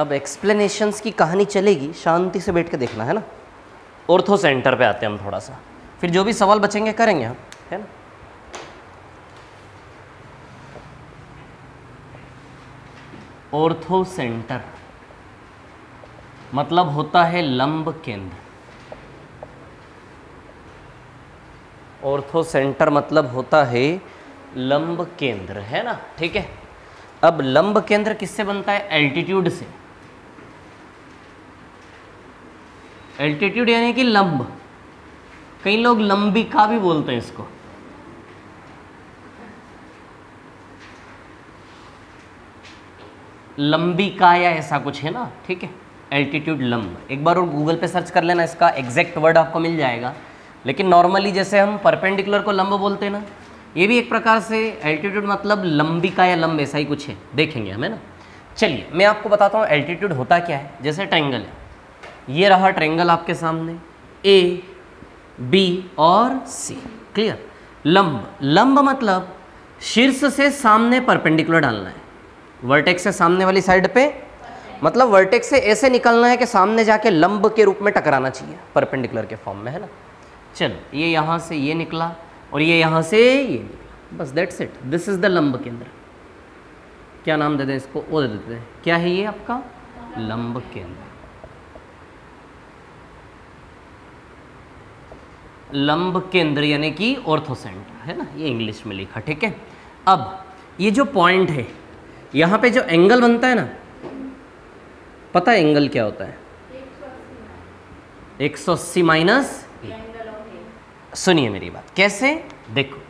अब एक्सप्लेनेशंस की कहानी चलेगी, शांति से बैठ के देखना, है ना? ऑर्थो सेंटर पे आते हैं हम थोड़ा सा फिर जो भी सवाल बचेंगे, करेंगे हम, है ना? ऑर्थो सेंटर मतलब होता है लंब केंद्र। ऑर्थो सेंटर मतलब होता है लंब केंद्र, है ना? ठीक है? अब लंब केंद्र किससे बनता है? एल्टीट्यूड से। एल्टीट्यूड यानी कि लंब। कई लोग लंबिका भी बोलते हैं इसको। लंबिका या ऐसा कुछ है ना, ठीक है? एल्टीट्यूड लंब। एक बार और गूगल पे सर्च कर लेना, इसका एग्जैक्ट वर्ड आपको मिल जाएगा। लेकिन नॉर्मली जैसे हम परपेंडिकुलर को लंब बोलते हैं ना, ये भी एक प्रकार से एल्टीट्यूड मतलब लंबिका या लंब ऐसा ही कुछ है। देखेंगे हमें ना? चलिए, मैं आपको बताता हूँ एल्टीट्यूड होता क्या है। जैसे ट्रायंगल है। ये रहा ट्रायंगल आपके सामने. ए बी और सी क्लियर लंब. लंब मतलब शीर्ष से सामने परपेंडिकुलर डालना है. वर्टेक्स से सामने वाली साइड पे? मतलब वर्टेक्स से ऐसे निकलना है कि सामने जाके लंब के रूप में टकराना चाहिए परपेंडिकुलर के फॉर्म में, है ना? चलो, ये यहाँ से ये निकला और ये यहाँ से ये निकला. बस that's it this is the लंब केंद्र. क्या नाम दे दें इसको? वो दे देते हैं. क्या है ये आपका? लंब केंद्र. लंब केंद्र यानी कि ऑर्थोसेंटर, है ना? ये इंग्लिश में लिखा, ठीक है? अब, ये जो पॉइंट है, यहाँ पे जो एंगल बनता है ना, पता है एंगल क्या होता है? 180 माइनस सुनिए मेरी बात, कैसे? देखो,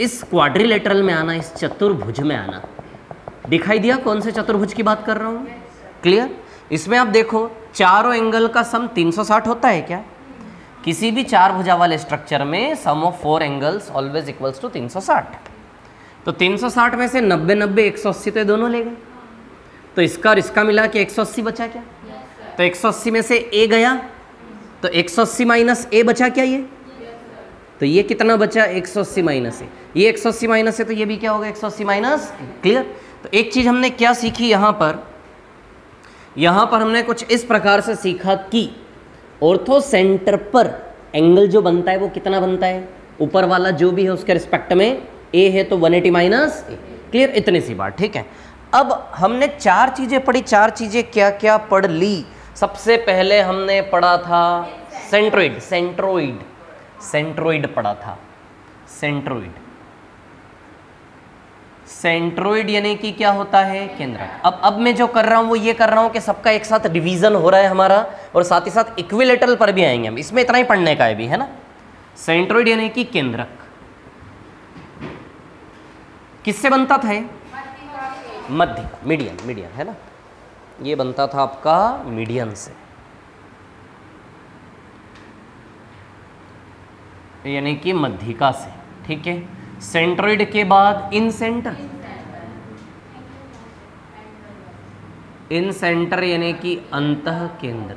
इस क्वाड्रिलेटरल में आना, इस चतुर्भुज में आना, दिखाई दिया कौन से चतुर्भुज की बात कर रहा हूँ? क्लियर इसमें आप देखो, चारों एंगल का सम 360 होता है क्या? किसी भी चार भुजा वाले स्ट्रक्चर में sum of four angles always equals to 360 तो 360 में से 90 90 180 तो ये दोनों ले गए। तो इसका और इसका मिला कि 180 बचा क्या? तो 180 में से ए गया तो 180 माइनस ए बचा क्या ये? तो ये कितना बचा? 180 माइनस ए ये 180 माइनस है तो ये भी क्या होगा 180 माइनस क्लियर तो एक चीज़ हमने क्या सीखी यहाँ पर? यहाँ पर हमने कुछ इस प्रकार से सीखा कि ऑर्थो सेंटर पर एंगल जो बनता है, वो कितना बनता है? ऊपर वाला जो भी है, उसके रिस्पेक्ट में ए है तो 180 एटी माइनस क्लियर इतनी सी बात, ठीक है? अब हमने चार चीज़ें पढ़ी, चार चीज़ें क्या क्या पढ़ ली? सबसे पहले हमने पढ़ा था सेंट्रोइड सेंट्रोइड सेंट्रोइड पढ़ा था। सेंट्रोइड सेंट्रोइड यानी कि क्या होता है? केंद्र। अब अब मैं जो कर रहा हूँ, वो ये कर रहा हूँ कि सबका एक साथ डिवीज़न हो रहा है हमारा और साथ ही साथ इक्विलेटरल पर भी आएँगे हम। इसमें इतना ही पढ़ने का है भी है ना? सेंट्रोइड यानी कि केंद्रक। किससे बनता था मध्य मीडियम मीडियम है ना? ये बनता था आपका मीडियम से। यानी कि मध्यिका से, ठीक है? सेंट्रोइड के बाद इन सेंटर? इन सेंटर यानी कि अंत केंद्र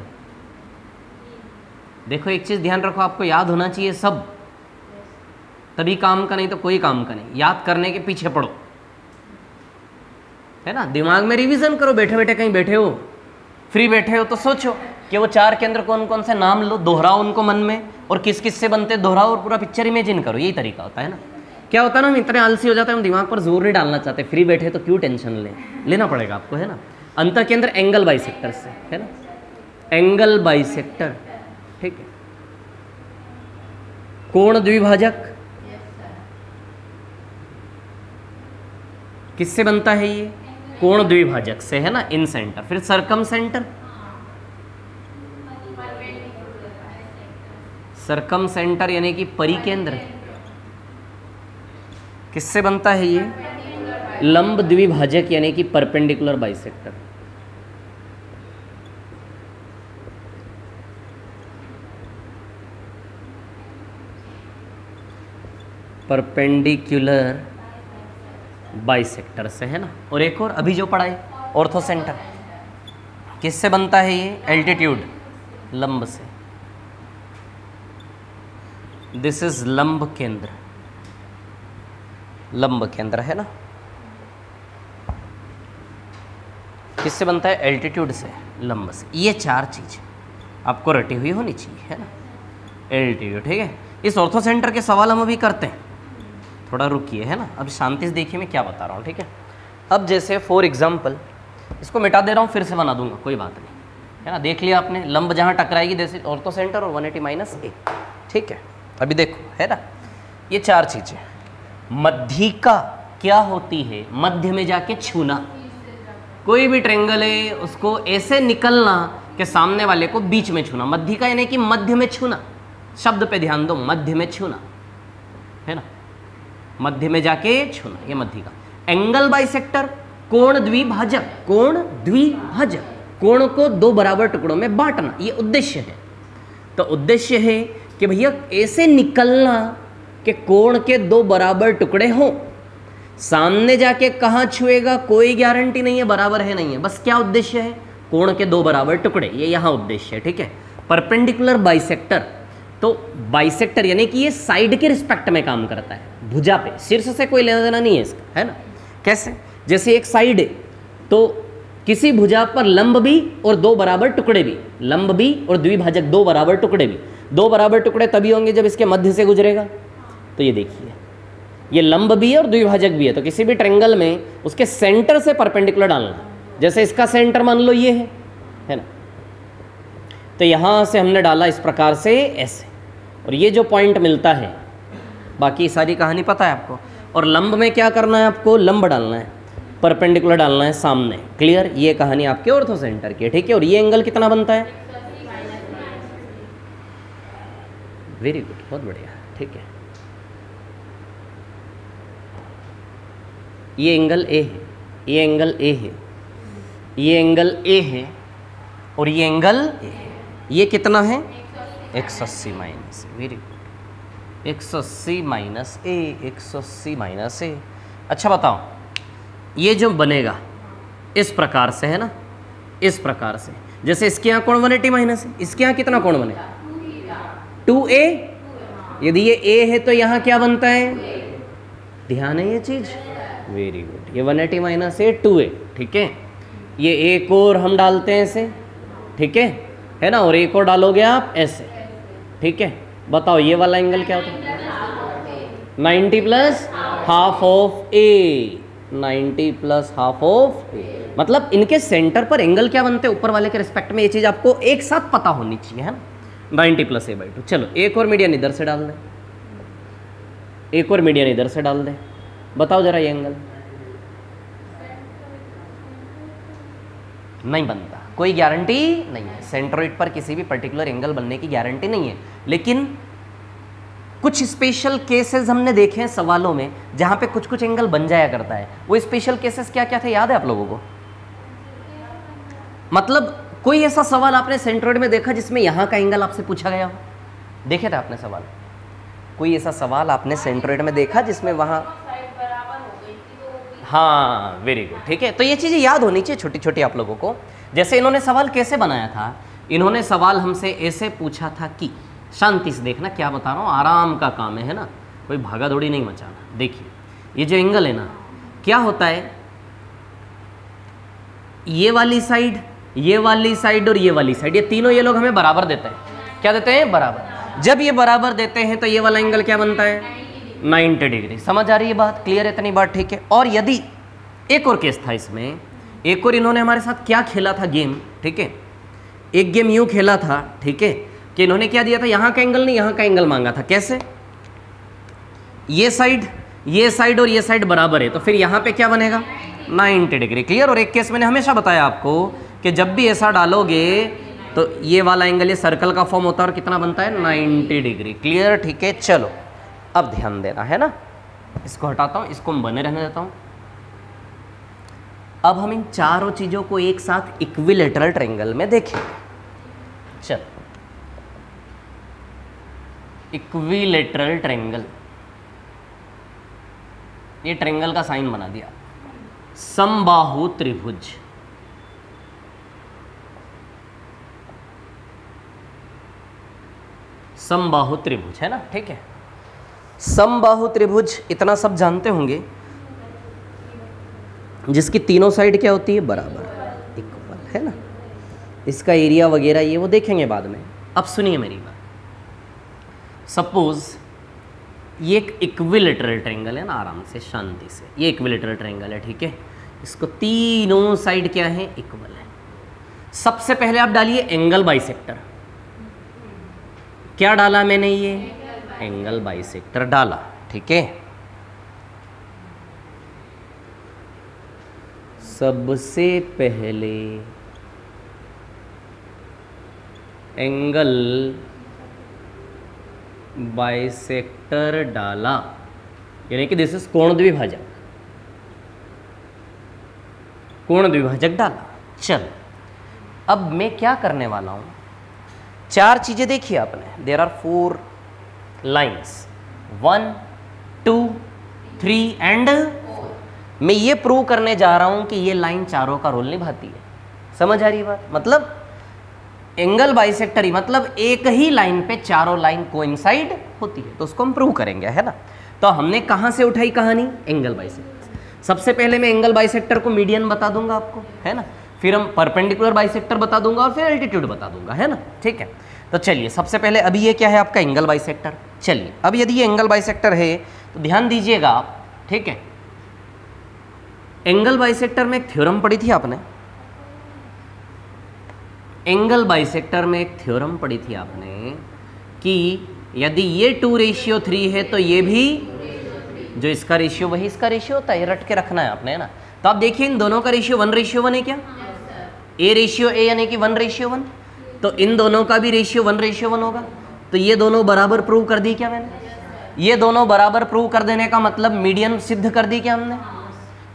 देखो, एक चीज़ ध्यान रखो, आपको याद होना चाहिए सब। तभी काम का नहीं तो कोई काम का नहीं। याद करने के पीछे पड़ो। है ना? दिमाग में रिवीजन करो बैठे बैठे कहीं बैठे हो। फ्री बैठे हो तो सोचो कि वो चार केंद्र कौन कौन से नाम लो, दोहराओ उनको मन में और किस किस से बनते, दोहराओ और पूरा पिक्चर इमेजिन करो। यही तरीका होता है ना? क्या होता है ना, हम इतने आलसी हो जाते हैं, हम दिमाग पर ज़ोर नहीं डालना चाहते फ्री बैठे तो क्यों टेंशन लें? लेना पड़ेगा आपको, है ना? अंतर केंद्र एंगल बाई से, है ना? एंगल बाई सेक्टर ठीक है? कोण द्विभाजक? किससे बनता है ये? कोण द्विभाजक से, है ना? इन सेंटर फिर सरकम सेंटर सरकम सेंटर यानी कि परिकेंद्र। किससे बनता है ये? लंब द्विभाजक यानी कि परपेंडिकुलर बाइसेक्टर। परपेंडिकुलर बाइसेक्टर से, है ना? और एक और, अभी जो पढ़ाई ऑर्थोसेंटर किससे बनता है ये? एल्टीट्यूड, लंब से। दिस इज़ लंब केंद्र। लंब केंद्र है ना? किससे बनता है? एल्टीट्यूड से, लंब से। ये चार चीज़ आपको रटी हुई होनी चाहिए, है ना? एल्टीट्यूड ठीक है? इस ऑर्थो सेंटर के सवाल हम अभी करते हैं। थोड़ा रुकिए, है ना? अब शांति से देखिए मैं क्या बता रहा हूँ, ठीक है? अब जैसे फॉर एग्ज़ाम्पल इसको मिटा दे रहा हूँ, फिर से बना दूँगा, कोई बात नहीं। है ना? देख लिया आपने, लंब जहाँ टकराएगी, जैसे ऑर्थो सेंटर और वन एटी माइनस ए ठीक है? अभी देखो, है ना? ये चार चीज़ें मध्यिका क्या होती है? मध्य में जाके छूना। कोई भी ट्रेंगल है, उसको ऐसे निकलना कि सामने वाले को बीच में छूना। मध्यिका यानी कि मध्य में छूना। शब्द पे ध्यान दो, मध्य में छूना। है ना? मध्य में जाके छूना, ये मध्य का। एंगल बाई सेक्टर कोण द्विभाजक कोण द्विभाजक। कोण को दो बराबर टुकड़ों में बांटना, ये उद्देश्य है। तो उद्देश्य है कि भैया, ऐसे निकलना कि कोण के दो बराबर टुकड़े हों। सामने जाके कहाँ छुएगा, कोई गारंटी नहीं है, बराबर है नहीं है। बस क्या उद्देश्य है? कोण के दो बराबर टुकड़े, ये यहाँ उद्देश्य है, ठीक है? परपेंडिकुलर बाइसेक्टर तो बाइसेक्टर यानी कि ये साइड के रिस्पेक्ट में काम करता है, भुजा पे, शीर्ष से कोई लेना देना नहीं है इसका, है ना? कैसे? जैसे एक साइड है तो किसी भुजा पर लंब भी और दो बराबर टुकड़े भी, लंब भी और द्विभाजक दो बराबर टुकड़े भी। दो बराबर टुकड़े तभी होंगे जब इसके मध्य से गुजरेगा। तो ये देखिए। ये लंब भी है और द्विभाजक भी है तो किसी भी ट्रेंगल में उसके सेंटर से परपेंडिकुलर डालना। जैसे इसका सेंटर मान लो ये है है ना? तो यहाँ से हमने डाला इस प्रकार से ऐसे और ये जो पॉइंट मिलता है, बाकी सारी कहानी पता है आपको। और लंब में क्या करना है आपको? लंब डालना है। परपेंडिकुलर डालना है सामने। क्लियर ये कहानी आपके ऑर्थो सेंटर की है, ठीक है? और ये एंगल कितना बनता है? वेरी गुड बहुत बढ़िया, ठीक है। ये एंगल ए है, ये एंगल ए है, ये एंगल ए है और ये एंगल ए है। ये कितना है? एक सौ अस्सी माइनस वेरी गुड एक सौ अस्सी माइनस ए एक सौ अस्सी माइनस ए अच्छा बताओ, ये जो बनेगा, इस प्रकार से है ना? इस प्रकार से। जैसे इसके यहाँ कौन बने टी माइनस इसके यहाँ कितना कौन बने? टू ए यदि ये ए है तो यहाँ क्या बनता है? ध्यान है ये चीज़? वेरी गुड ये one eighty minus A two A ठीक है? ये एक और हम डालते हैं ऐसे ठीक है? है ना? और एक और डालोगे आप ऐसे, ठीक है? बताओ, ये वाला एंगल क्या होता है? Ninety plus half of A ninety plus half of A मतलब इनके सेंटर पर एंगल क्या बनते हैं? ऊपर वाले के रिस्पेक्ट में ये चीज़ आपको एक साथ पता होनी चाहिए, है ना? Ninety plus A by two चलो, एक और मीडियन इधर से डाल दें। एक और मीडियन इधर से डाल दें। बताओ जरा ये एंगल नहीं बनता। कोई गारंटी नहीं है। सेंट्रोइड पर किसी भी पर्टिकुलर एंगल बनने की गारंटी नहीं है। लेकिन कुछ स्पेशल केसेस हमने देखे हैं सवालों में, जहाँ पे कुछ कुछ एंगल बन जाया करता है। वो स्पेशल केसेस क्या क्या थे याद है आप लोगों को? मतलब कोई ऐसा सवाल आपने सेंट्रोइड में देखा जिसमें यहाँ का एंगल आपसे पूछा गया हो? देखे थे आपने सवाल? कोई ऐसा सवाल आपने सेंट्रोइड में देखा जिसमें वहाँ हाँ वेरी गुड ठीक है? तो ये चीज़ें याद होनी चाहिए छोटी छोटी आप लोगों को। जैसे इन्होंने सवाल कैसे बनाया था? इन्होंने सवाल हमसे ऐसे पूछा था कि, शांति से देखना, क्या बता रहा हूँ, आराम का काम है ना? कोई भागा दौड़ी नहीं मचाना। देखिए, ये जो एंगल है ना, क्या होता है? ये वाली साइड ये वाली साइड और ये वाली साइड ये तीनों ये लोग हमें बराबर देते हैं। क्या देते हैं? बराबर। जब ये बराबर देते हैं तो ये वाला एंगल क्या बनता है? 90 डिग्री। समझ आ रही है बात? क्लियर है इतनी बात? ठीक है। और यदि एक और केस था इसमें, एक और इन्होंने हमारे साथ क्या खेला था गेम ठीक है? एक गेम यूँ खेला था, ठीक है, कि इन्होंने क्या दिया था? यहाँ का एंगल नहीं, यहाँ का एंगल मांगा था। कैसे? ये साइड ये साइड और ये साइड बराबर है तो फिर यहाँ पे क्या बनेगा? 90 डिग्री। क्लियर और एक केस मैंने हमेशा बताया आपको कि जब भी ऐसा डालोगे तो ये वाला एंगल ये सर्कल का फॉर्म होता है और कितना बनता है? 90 डिग्री। क्लियर ठीक है? चलो। अब ध्यान देना, है ना? इसको हटाता हूँ, इसको हम बने रहने देता हूँ। अब हम इन चारों चीज़ों को एक साथ इक्विलेटरल ट्रेंगल में देखें। चल। इक्विलेटरल ट्रेंगल ये ट्रेंगल का साइन बना दिया। समबाहु त्रिभुज। समबाहु त्रिभुज, है ना? ठीक है। समबाहु त्रिभुज, इतना सब जानते होंगे। जिसकी तीनों साइड क्या होती है? बराबर। इक्वल है ना? इसका एरिया वगैरह, ये वो देखेंगे बाद में। अब सुनिए मेरी बात। सपोज़ ये एक इक्विलेटरल ट्रेंगल है ना, आराम से, शांति से। ये इक्विलेटरल ट्रेंगल है, ठीक है? इसको तीनों साइड क्या है? इक्वल है। सबसे पहले आप डालिए एंगल बाइसेक्टर क्या डाला मैंने ये? एंगल बाइसेक्टर डाला, ठीक है सबसे पहले एंगल बाइसेक्टर डाला. यानी कि दिस इज़ कोण द्विभाजक? कोण द्विभाजक डाला? चल, अब मैं क्या करने वाला हूँ? चार चीज़ें देखिए आपने. There are four lines one two three and मैं ये प्रूव करने जा रहा हूँ कि ये लाइन चारों का रोल निभाती है। समझ आ रही बात? मतलब एंगल बाइसेक्टरी मतलब एक ही लाइन पे चारों लाइन कोइंसाइड होती है। तो उसको हम प्रूव करेंगे, है ना? तो हमने कहाँ से उठाई कहानी? एंगल बाइसेक्टर सबसे पहले मैं एंगल बाइसेक्टर को मीडियन बता दूँगा आपको, है ना? फिर हम परपेंडिकुलर बाइसेक्टर बता दूँगा और फिर एल्टीट्यूड बता दूँगा, है ना? ठीक है? तो चलिए, सबसे पहले अभी ये क्या है आपका एंगल बाइसेक्टर चलिए अब यदि ये एंगल बाइसेक्टर है तो ध्यान दीजिएगा आप ठीक है? एंगल बाइसेक्टर में एक थ्योरम पढ़ी थी आपने? एंगल बाइसेक्टर में एक थ्योरम पढ़ी थी आपने कि यदि ये टू रेशियो थ्री है तो ये भी जो इसका रेशियो वही इसका रेशियो होता है ये रट के रखना है आपने है ना? तो आप देखिए इन दोनों का रेशियो वन रेशियो वन है क्या? ए रेशियो ए यानी कि वन रेशियो वन तो इन दोनों का भी रेशियो वन रेशियो वन होगा। तो ये दोनों बराबर प्रूव कर दी क्या मैंने? ये दोनों बराबर प्रूव कर देने का मतलब मीडियन सिद्ध कर दी क्या हमने?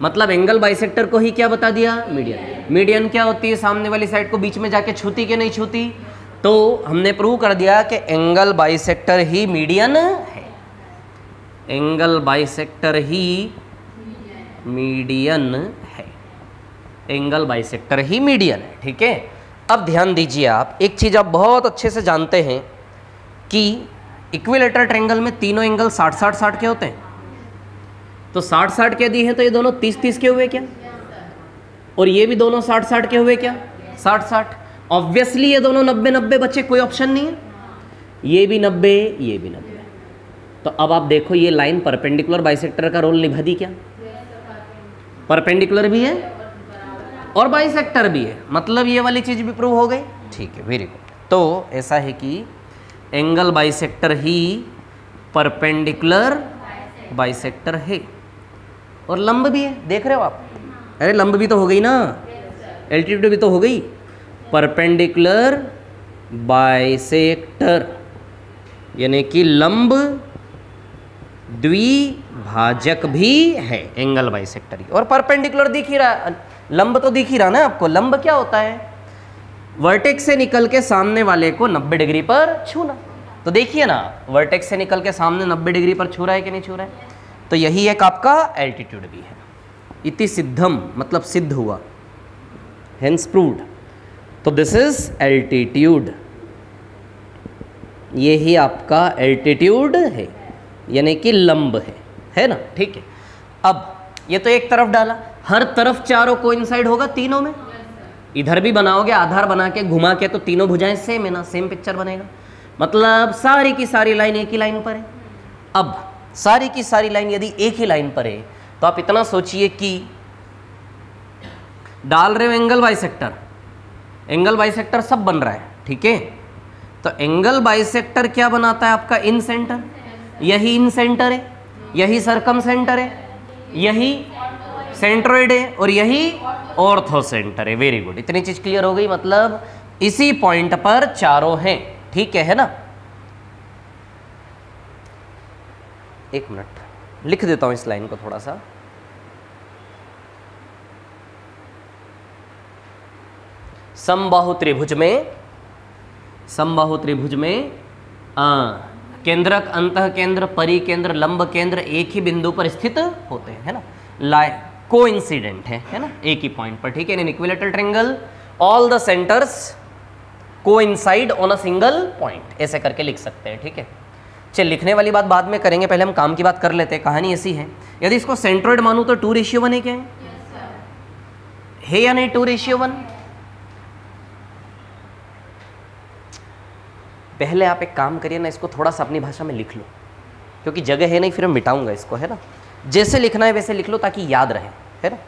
मतलब एंगल बाइसेक्टर को ही क्या बता दिया? मीडियन मीडियन क्या होती है? सामने वाली साइड को बीच में जाके छूती कि नहीं छूती? तो हमने प्रूव कर दिया कि एंगल बाइसेक्टर ही मीडियन है। एंगल बाइसेक्टर ही मीडियन है। एंगल बाइसेक्टर ही मीडियन है, ठीक है? अब ध्यान दीजिए आप, एक चीज़ आप बहुत अच्छे से जानते हैं। कि इक्विलेटर ट्रेंगल में तीनों एंगल साठ साठ साठ के होते हैं। तो साठ साठ के दी है तो ये दोनों तीस तीस के हुए क्या? और ये भी दोनों साठ साठ के हुए क्या? साठ साठ। ऑब्वियसली ये दोनों नब्बे नब्बे बच्चे, कोई ऑप्शन नहीं है। ये भी नब्बे, ये भी नब्बे। तो अब आप देखो ये लाइन परपेंडिकुलर बाइसेक्टर का रोल निभा दी क्या? परपेंडिकुलर भी है और बाइसेक्टर भी है। मतलब ये वाली चीज़ भी प्रूव हो गई। ठीक है वेरी गुड तो ऐसा है कि एंगल बाइसेक्टर ही परपेंडिकुलर बाइसेक्टर है। और लंब भी है, देख रहे हो आप? अरे लंब भी तो हो गई ना। एल्टीट्यूड भी तो हो गई। परपेंडिकुलर बाइसेक्टर, यानी कि लंब द्विभाजक भी है, एंगल बाइसेक्टर और परपेंडिकुलर दिख ही रहा, लंब तो दिख ही रहा ना आपको। लंब क्या होता है? वर्टेक्स से निकल के सामने वाले को 90 डिग्री पर छूना। तो देखिए ना वर्टेक्स से निकल के सामने 90 डिग्री पर छू रहा है कि नहीं छू रहा है? तो यही एक आपका एल्टीट्यूड भी है। इति सिद्धम मतलब सिद्ध हुआ। हेंस प्रूव्ड तो दिस इज़ एल्टीट्यूड ये ही आपका एल्टीट्यूड है। यानी कि लंब है। है ना? ठीक है। अब, ये तो एक तरफ़ डाला। हर तरफ़ चारों को होगा तीनों में। इधर भी बनाओगे, आधार बना के घुमा के तो तीनों भुजाएँ सेम है ना सेम पिक्चर बनेगा। मतलब सारी की सारी लाइन एक ही लाइन पर है। अब सारी की सारी लाइन यदि एक ही लाइन पर है तो आप इतना सोचिए कि डाल रहे हो एंगल बाइसेक्टर एंगल बाइसेक्टर सब बन रहा है, ठीक है? तो एंगल बाइसेक्टर क्या बनाता है आपका? इन सेंटर यही इन सेंटर है, यही सरकम सेंटर है, यही सेंट्रोइड है और यही ऑर्थो सेंटर है। वेरी गुड इतनी चीज़ क्लियर हो गई मतलब इसी पॉइंट पर चारों हैं। ठीक है है ना? एक मिनट। लिख देता हूँ इस लाइन को थोड़ा सा। समबाहु त्रिभुज में समबाहु त्रिभुज में आ, केंद्रक अंत केंद्र परिकेंद्र लंब केंद्र एक ही बिंदु पर स्थित होते हैं है ना? लाइन को है है ना? एक ही पॉइंट पर, ठीक है? In equilateral triangle all the centres coincide on a single point ऐसे करके लिख सकते हैं, ठीक है? चल, लिखने वाली बात बाद में करेंगे, पहले हम काम की बात कर लेते हैं, कहानी ऐसी है। यदि इसको सेंट्रोइड मानूं तो टू रेशियो वन है क्या? है या नहीं टू रेशियो वन पहले आप एक काम करिए ना, इसको थोड़ा सा अपनी भाषा में लिख लो, क्योंकि जगह है नहीं, फिर मैं मिटाऊँगा इसको, है ना? जैसे लिखना है वैसे लिख लो ताकि याद रहे है ना?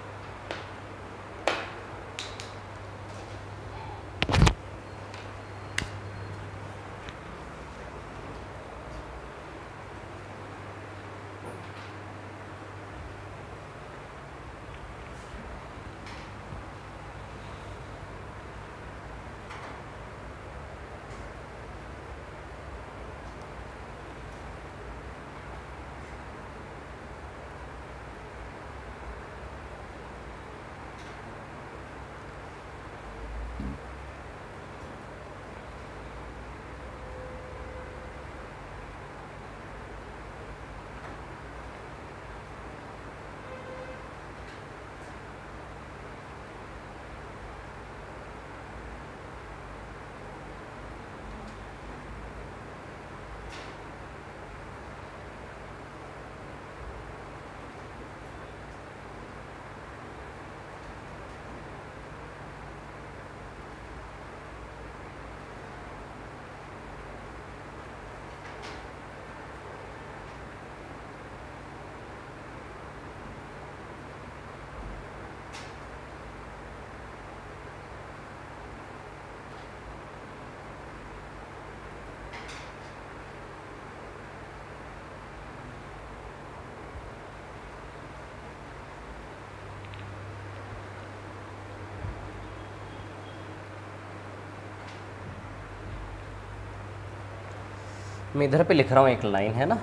मैं इधर पे लिख रहा हूँ एक लाइन, है ना?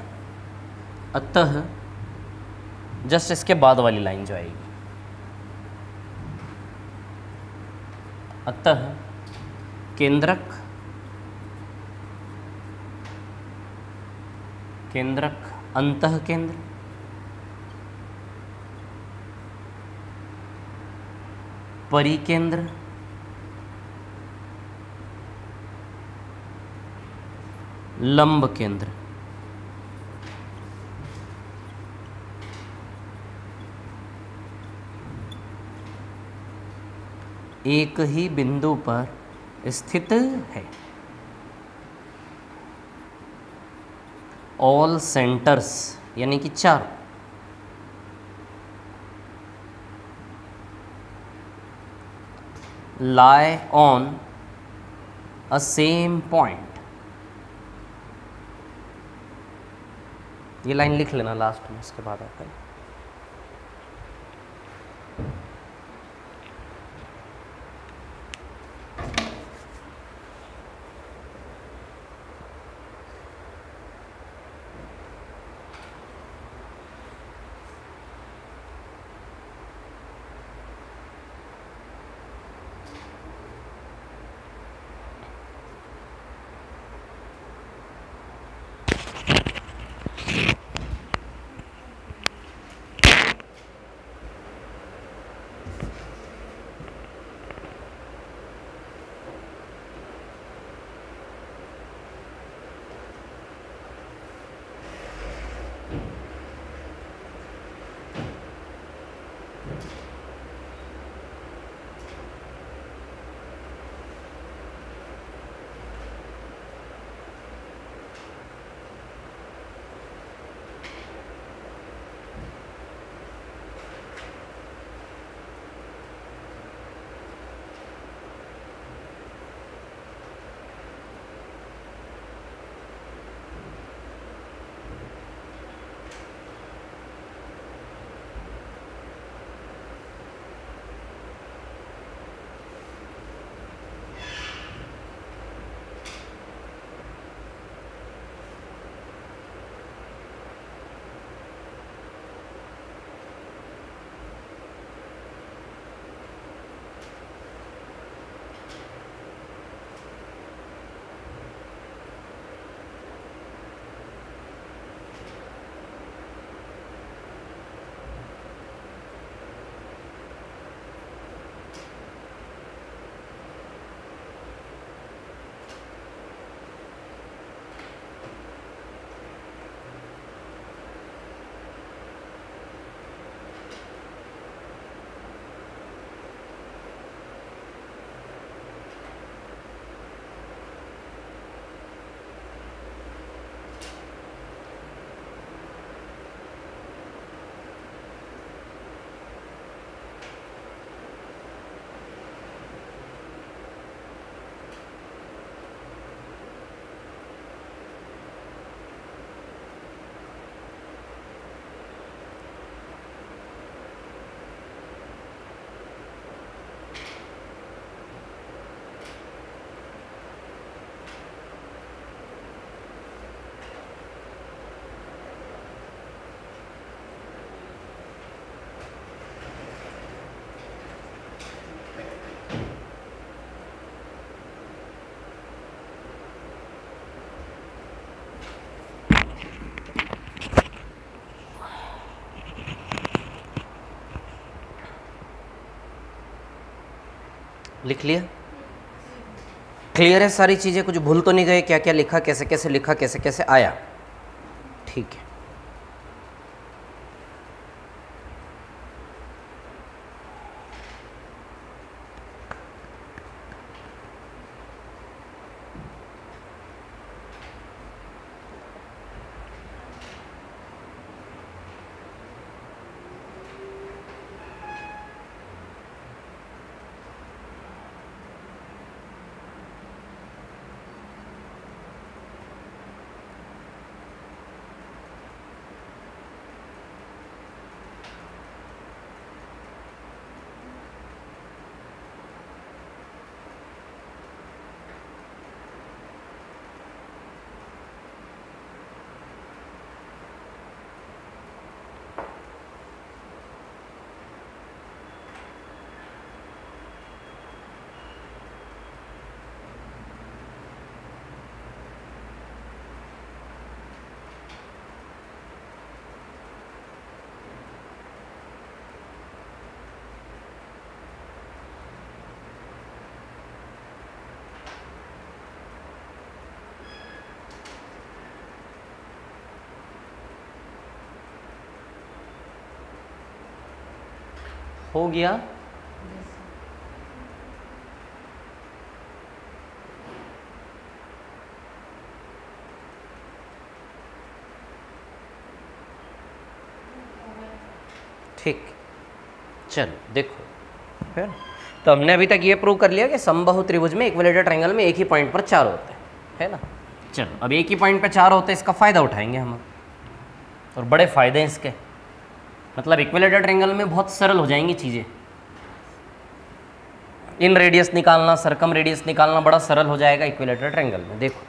अतः जस्ट इसके बाद वाली लाइन जो आएगी। अतः केंद्रक केंद्रक, अंत केंद्र। परिकेंद्र लंब केंद्र। एक ही बिंदु पर स्थित है। ऑल सेंटर्स यानी कि चार। Lie on a same point ये लाइन लिख लेना लास्ट में इसके बाद आता लिख लिया क्लियर है सारी चीज़ें? कुछ भूल तो नहीं गए? क्या क्या लिखा? कैसे कैसे लिखा? कैसे कैसे आया? ठीक है। हो गया। ठीक। चल, देखो। ना? तो हमने अभी तक ये प्रूव कर लिया कि समबाहु त्रिभुज में इक्विलेटर ट्रायंगल में एक ही पॉइंट पर चार होते हैं। है ना? चलो, अब एक ही पॉइंट पर चार होते हैं, इसका फ़ायदा उठाएँगे हम। और बड़े फ़ायदे हैं इसके। मतलब इक्विलेटर ट्रेंगल में बहुत सरल हो जाएँगी चीज़ें। इन रेडियस निकालना सरकम रेडियस निकालना बड़ा सरल हो जाएगा इक्विलेटर ट्रायंगल में, देखो।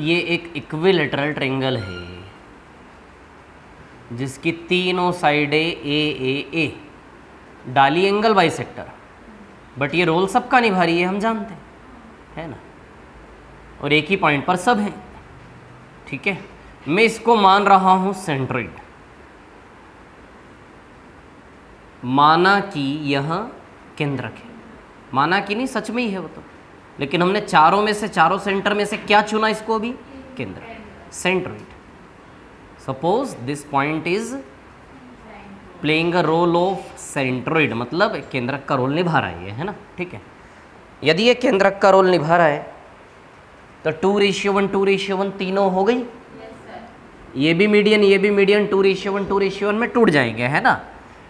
ये एक इक्विलेटरल ट्रेंगल है, जिसकी तीनों साइडें ए ए ए डाली एंगल बाई सेक्टर बट ये रोल सबका निभा रही है, हम जानते हैं। है ना? और एक ही पॉइंट पर सब हैं। ठीक है? मैं इसको मान रहा हूँ सेंट्रोइड माना कि यह केंद्रक है। माना कि नहीं, सच में ही है वो तो। लेकिन हमने चारों में से, चारों सेंटर में से क्या चुना इसको अभी? केंद्र। Centroid suppose this point is playing a role of centroid मतलब केंद्रक का रोल निभा रहा है ये है ना? ठीक है? यदि ये केंद्रक का रोल निभा रहा है तो two ratio one two ratio one तीनों हो गई? Yes, ये भी मीडियन ये भी median two ratio one two ratio one में टूट जाएँगे है ना?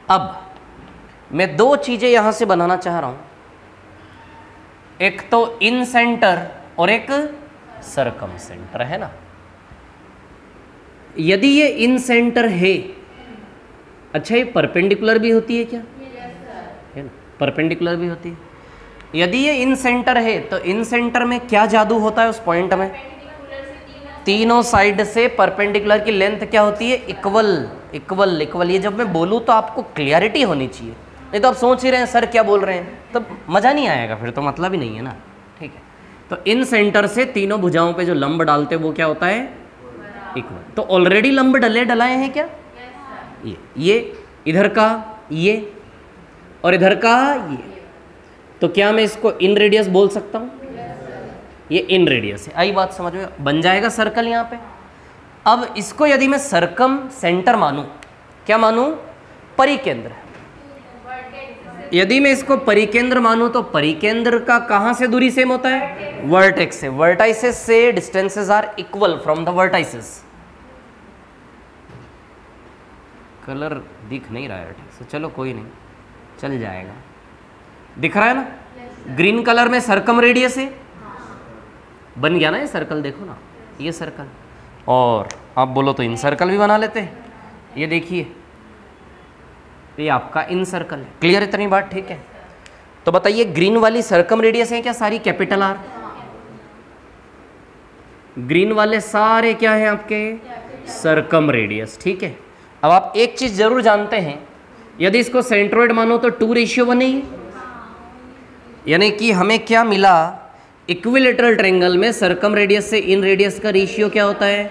अब मैं दो चीज़ें यहाँ से बनाना चाह रहा हूँ। एक तो इन सेंटर और एक सरकम सेंटर है ना? यदि ये इन सेंटर है अच्छा ये परपेंडिकुलर भी होती है क्या? है ना? परपेंडिकुलर भी होती है। यदि ये इन सेंटर है तो इन सेंटर में क्या जादू होता है उस पॉइंट में? तीनों साइड से परपेंडिकुलर की लेंथ क्या होती है? Equal equal equal. ये जब मैं बोलूँ तो आपको क्लियरिटी होनी चाहिए। नहीं तो आप सोच ही रहे हैं सर क्या बोल रहे हैं? तब तो मज़ा नहीं आएगा फिर तो मतलब ही नहीं है ना? ठीक है। तो इन सेंटर से तीनों भुजाओं पे जो लंब डालते हैं वो क्या होता है? इक्वल। तो ऑलरेडी लंब डले डलाए हैं क्या? ये ये, इधर का, ये, और इधर का, ये। तो क्या मैं इसको इन रेडियस बोल सकता हूँ? ये इन रेडियस है। आई बात समझ में? बन जाएगा सर्कल यहाँ पे। अब इसको यदि मैं सर्कम सेंटर मानूं, क्या मानूं? परिकेंद्र। यदि मैं इसको परिकेंद्र मानूं तो परिकेंद्र का कहाँ से दूरी सेम होता है? वर्टेक्स से। वर्टाइसिस से distances are equal from the vertices colour दिख नहीं रहा है, ठीक? से चलो कोई नहीं, चल जाएगा। दिख रहा है ना? ग्रीन कलर में सर्कम रेडियस है? बन गया ना ये सर्कल, देखो ना, ये सर्कल। और आप बोलो तो इन सर्कल भी बना लेते हैं। ये देखिए, ये आपका इन सर्कल है। क्लियर इतनी बात, ठीक है? तो बताइए, ग्रीन वाली सर्कम रेडियस है क्या सारी कैपिटल आर ग्रीन वाले सारे क्या हैं आपके? सर्कम रेडियस ठीक है? अब आप एक चीज़ ज़रूर जानते हैं, यदि इसको सेंट्रोइड मानो तो टू रेशियो बनेगी यानी कि हमें क्या मिला? इक्विलेटरल ट्रेंगल में सरकम रेडियस से इन रेडियस का रेशियो क्या होता है?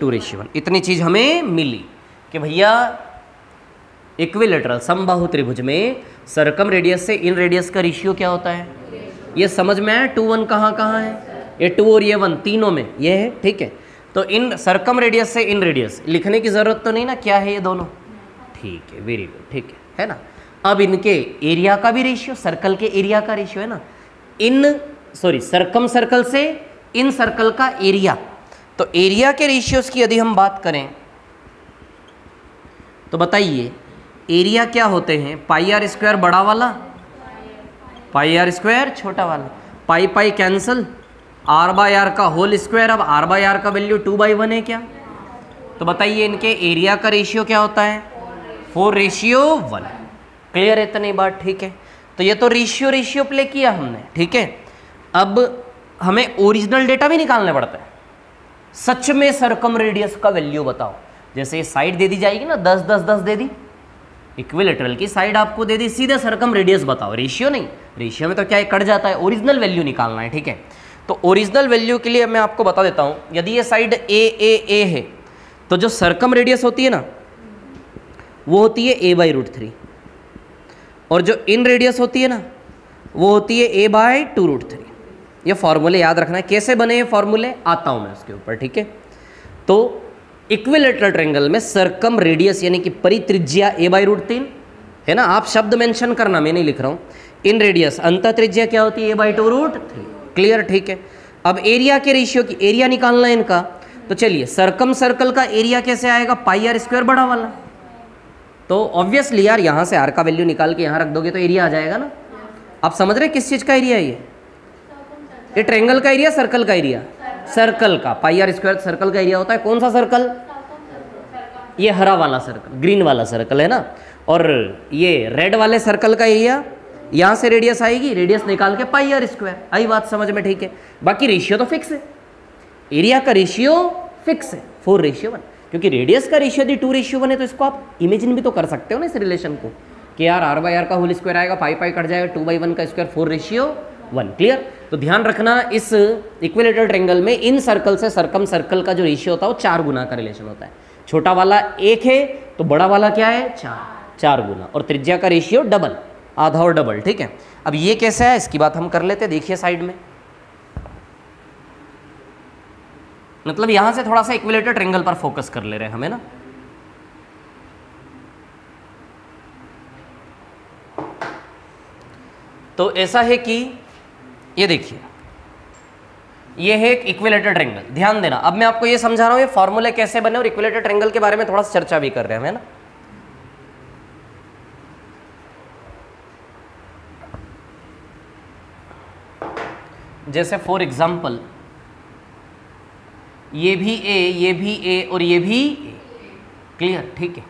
टू रेशियो वन इतनी चीज़ हमें मिली कि भैया इक्विलेटरल समबाहु त्रिभुज में सरकम रेडियस से इन रेडियस का रेशियो क्या होता है? ये समझ में आया? टू वन कहाँ कहाँ है? ये टू और ये वन तीनों में। ये है, ठीक है? तो इन सरकम रेडियस से इन रेडियस लिखने की ज़रूरत तो नहीं ना, क्या है ये दोनों? ठीक है वेरी गुड ठीक है है ना? अब इनके एरिया का भी रेशियो सर्कल के एरिया का रेशियो है ना? इन सॉरी सरकम सर्कल से इन सर्कल का एरिया तो एरिया के रेशियोज की यदि हम बात करें तो बताइए एरिया क्या होते हैं? पाई आर स्क्वायर बड़ा वाला? पाई आर स्क्वायर छोटा वाला. Pi pi cancel R by R का होल स्क्वायर अब आर बाय आर का वैल्यू टू बाई वन है क्या? तो बताइए इनके एरिया का रेशियो क्या होता है? फोर रेशियो वन क्लियर है इतनी बात ठीक है? तो ये तो रेशियो रेशियो प्ले किया हमने, ठीक है? अब हमें ओरिजिनल डेटा भी निकालने पड़ता है। सच में सरकम रेडियस का वैल्यू बताओ। जैसे साइड दे दी जाएगी ना, दस दस दस दे दी। इक्विलेटरल की साइड आपको दे दी, सीधे सरकम रेडियस बताओ। रेशियो नहीं। रेशियो में तो क्या कट जाता है। ओरिजिनल वैल्यू निकालना है, ठीक है? तो ओरिजिनल वैल्यू के लिए मैं आपको बता देता हूँ, यदि ये साइड ए ए ए है तो जो सरकम रेडियस होती है ना, वो होती है ए बाई रूट थ्री और जो इन रेडियस होती है ना, वो होती है A by two root three ये फॉर्मूले याद रखना है, कैसे बने ये फॉर्मूले आता हूँ मैं उसके ऊपर, ठीक है? तो इक्विलेटरल ट्रेंगल में सरकम रेडियस यानी कि परित्रिज्या ए बाई रूट तीन है ना? आप शब्द मेंशन करना, मैं नहीं लिख रहा हूँ. इन रेडियस अंत त्रिज्या क्या होती है? A by two root three clear ठीक है? अब एरिया के रेशियो की एरिया निकालना है इनका। तो चलिए सरकम सर्कल का एरिया कैसे आएगा? पाई आर स्क्वायर बड़ा वाला। तो ऑब्वियसली यार, यहाँ से आर का वैल्यू निकाल के यहाँ रख दोगे तो एरिया आ जाएगा ना? आप समझ रहे किस चीज़ का एरिया ये? ये ट्रेंगल का एरिया सर्कल का एरिया सर्कल का। पाई आर स्क्वायर सर्कल का एरिया होता है। कौन सा सर्कल ये हरा वाला सर्कल ग्रीन वाला सर्कल है ना? और ये रेड वाले सर्कल का एरिया यहाँ से रेडियस आएगी रेडियस निकाल के पाई आर स्क्वायर आई बात समझ में ठीक है? बाकी रेशियो तो फिक्स है। एरिया का रेशियो फिक्स है फोर रेशियो वन क्योंकि रेडियस का रेशियो यदि टू रेशियो वन है तो इसको आप इमेजिन भी तो कर सकते हो ना इस रिलेशन को। कि यार आर बाई आर का होल स्क्वायर आएगा पाई पाई कट जाएगा टू बाई वन का square four ratio one clear तो ध्यान रखना इस इक्विलेटर ट्रेंगल में इन सर्कल से सरकम सर्कल का जो रेशियो होता है, वो चार गुना का रिलेशन होता है। छोटा वाला एक है तो बड़ा वाला क्या है? चार। चार गुना। और त्रिज्या का रेशियो डबल आधा और डबल, ठीक है? अब ये कैसे है? इसकी बात हम कर लेते देखिए साइड में। मतलब यहाँ से थोड़ा सा इक्विलेटर ट्रेंगल पर फोकस कर ले रहे हैं हमें ना। तो ऐसा है कि, ये देखिए, ये है एक इक्विलेटर ट्रेंगल ध्यान देना। अब मैं आपको ये समझा रहा हूँ, ये फॉर्मूले कैसे बने और इक्विलेटर ट्रेंगल के बारे में थोड़ा सा चर्चा भी कर रहे हैं ना? जैसे फॉर एग्ज़ाम्पल ये भी ए ये भी ए और ये भी ए क्लियर ठीक है।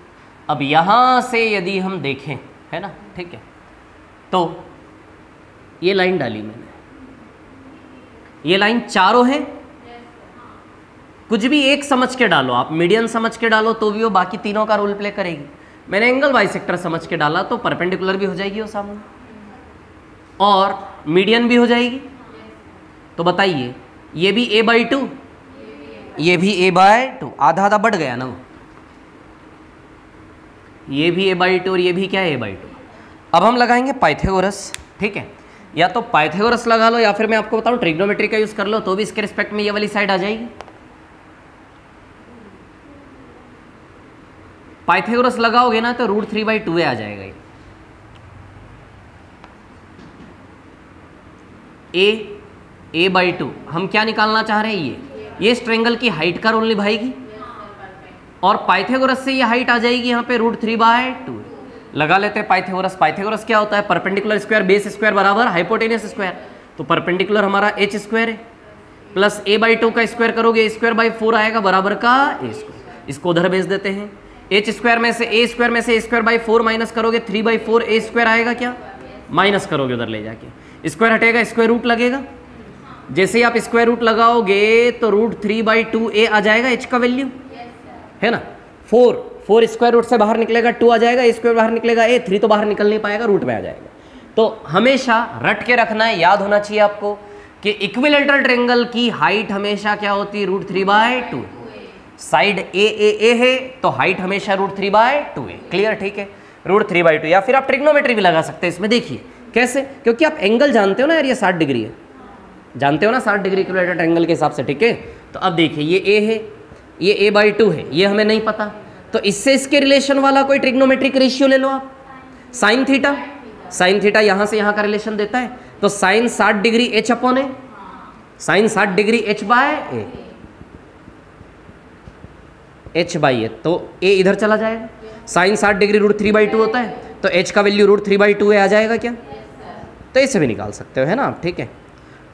अब यहाँ से यदि हम देखें, है ना? ठीक है। तो ये लाइन डाली मैंने। ये लाइन चारों है? कुछ भी एक समझ के डालो। आप मीडियन समझ के डालो तो भी वो बाकी तीनों का रोल प्ले करेगी। मैंने एंगल बाई सेक्टर समझ के डाला तो परपेंडिकुलर भी हो जाएगी वो सामने। और मीडियन भी हो जाएगी। तो बताइए, ये भी ए बाई टू ये भी ए बाय टू आधा आधा बढ़ गया ना ये भी ए बाई टू और ये भी क्या है ए बाई टू अब हम लगाएँगे पाइथागोरस ठीक है? या तो पाइथागोरस लगा लो या फिर मैं आपको बताऊँ ट्रिग्नोमेट्री का यूज़ कर लो तो भी इसके रिस्पेक्ट में ये वाली साइड आ जाएगी। पाइथागोरस लगाओगे ना तो रूट थ्री बाई टू आ जाएगा ये। ए ए बाई टू हम क्या निकालना चाह रहे हैं ये? ये स्ट्रेंगल की हाइट का रोल निभाएगी। और पाइथागोरस से ये हाइट आ जाएगी यहाँ पे रूट थ्री बाय टू लगा लेते हैं पाइथागोरस पाइथागोरस क्या होता है? परपेंडिकुलर स्क्वायर बेस स्क्वायर बराबर हाइपोटेनियस स्क्वायर तो परपेंडिकुलर हमारा एच स्क्वायर है। प्लस ए बाई टू का स्क्वायर करोगे स्क्वायर बाई फोर आएगा, बराबर का ए स्क्वायर इसको उधर भेज देते हैं। एच स्क्वायर में से ए स्क्वायर में से स्क्वायर बाई फोर माइनस करोगे three by four A square आएगा क्या? माइनस करोगे उधर ले जाके। स्क्वायर हटेगा स्क्वायर रूट लगेगा। जैसे ही आप स्क्वायर रूट लगाओगे तो root three by two A आ जाएगा एच का वैल्यू yes, है ना? फोर फोर स्क्वायर रूट से बाहर निकलेगा टू आ जाएगा स्क्वायर बाहर निकलेगा ए थ्री तो बाहर निकल नहीं पाएगा रूट में आ जाएगा। तो हमेशा रट के रखना है याद होना चाहिए आपको कि इक्विलेटरल ट्रेंगल की हाइट हमेशा क्या होती है? Root three by two side A A A है तो हाइट हमेशा रूट थ्री बाय टू है क्लियर ठीक है? रूट थ्री बाय टू या फिर आप ट्रिग्नोमेट्री भी लगा सकते हैं इसमें। देखिए कैसे? क्योंकि आप एंगल जानते हो ना यार ये साठ डिग्री है। जानते हो ना साठ डिग्री इक्विलेटरल ट्रेंगल के हिसाब से ठीक है? तो अब देखिए ये ए है ये ए बाई टू है ये हमें नहीं पता। तो इससे इसके रिलेशन वाला कोई ट्रिग्नोमेट्रिक रेशियो ले लो आप। साइन थीटा साइन थीटा यहाँ से यहाँ का रिलेशन देता है। तो साइन साठ degree H upon A sine साठ degree H by A H by A तो ए इधर चला जाएगा। साइन साठ degree root three by two होता है तो एच का value root three by two A आ जाएगा क्या? तो इसे भी निकाल सकते हो है ना आप? ठीक है?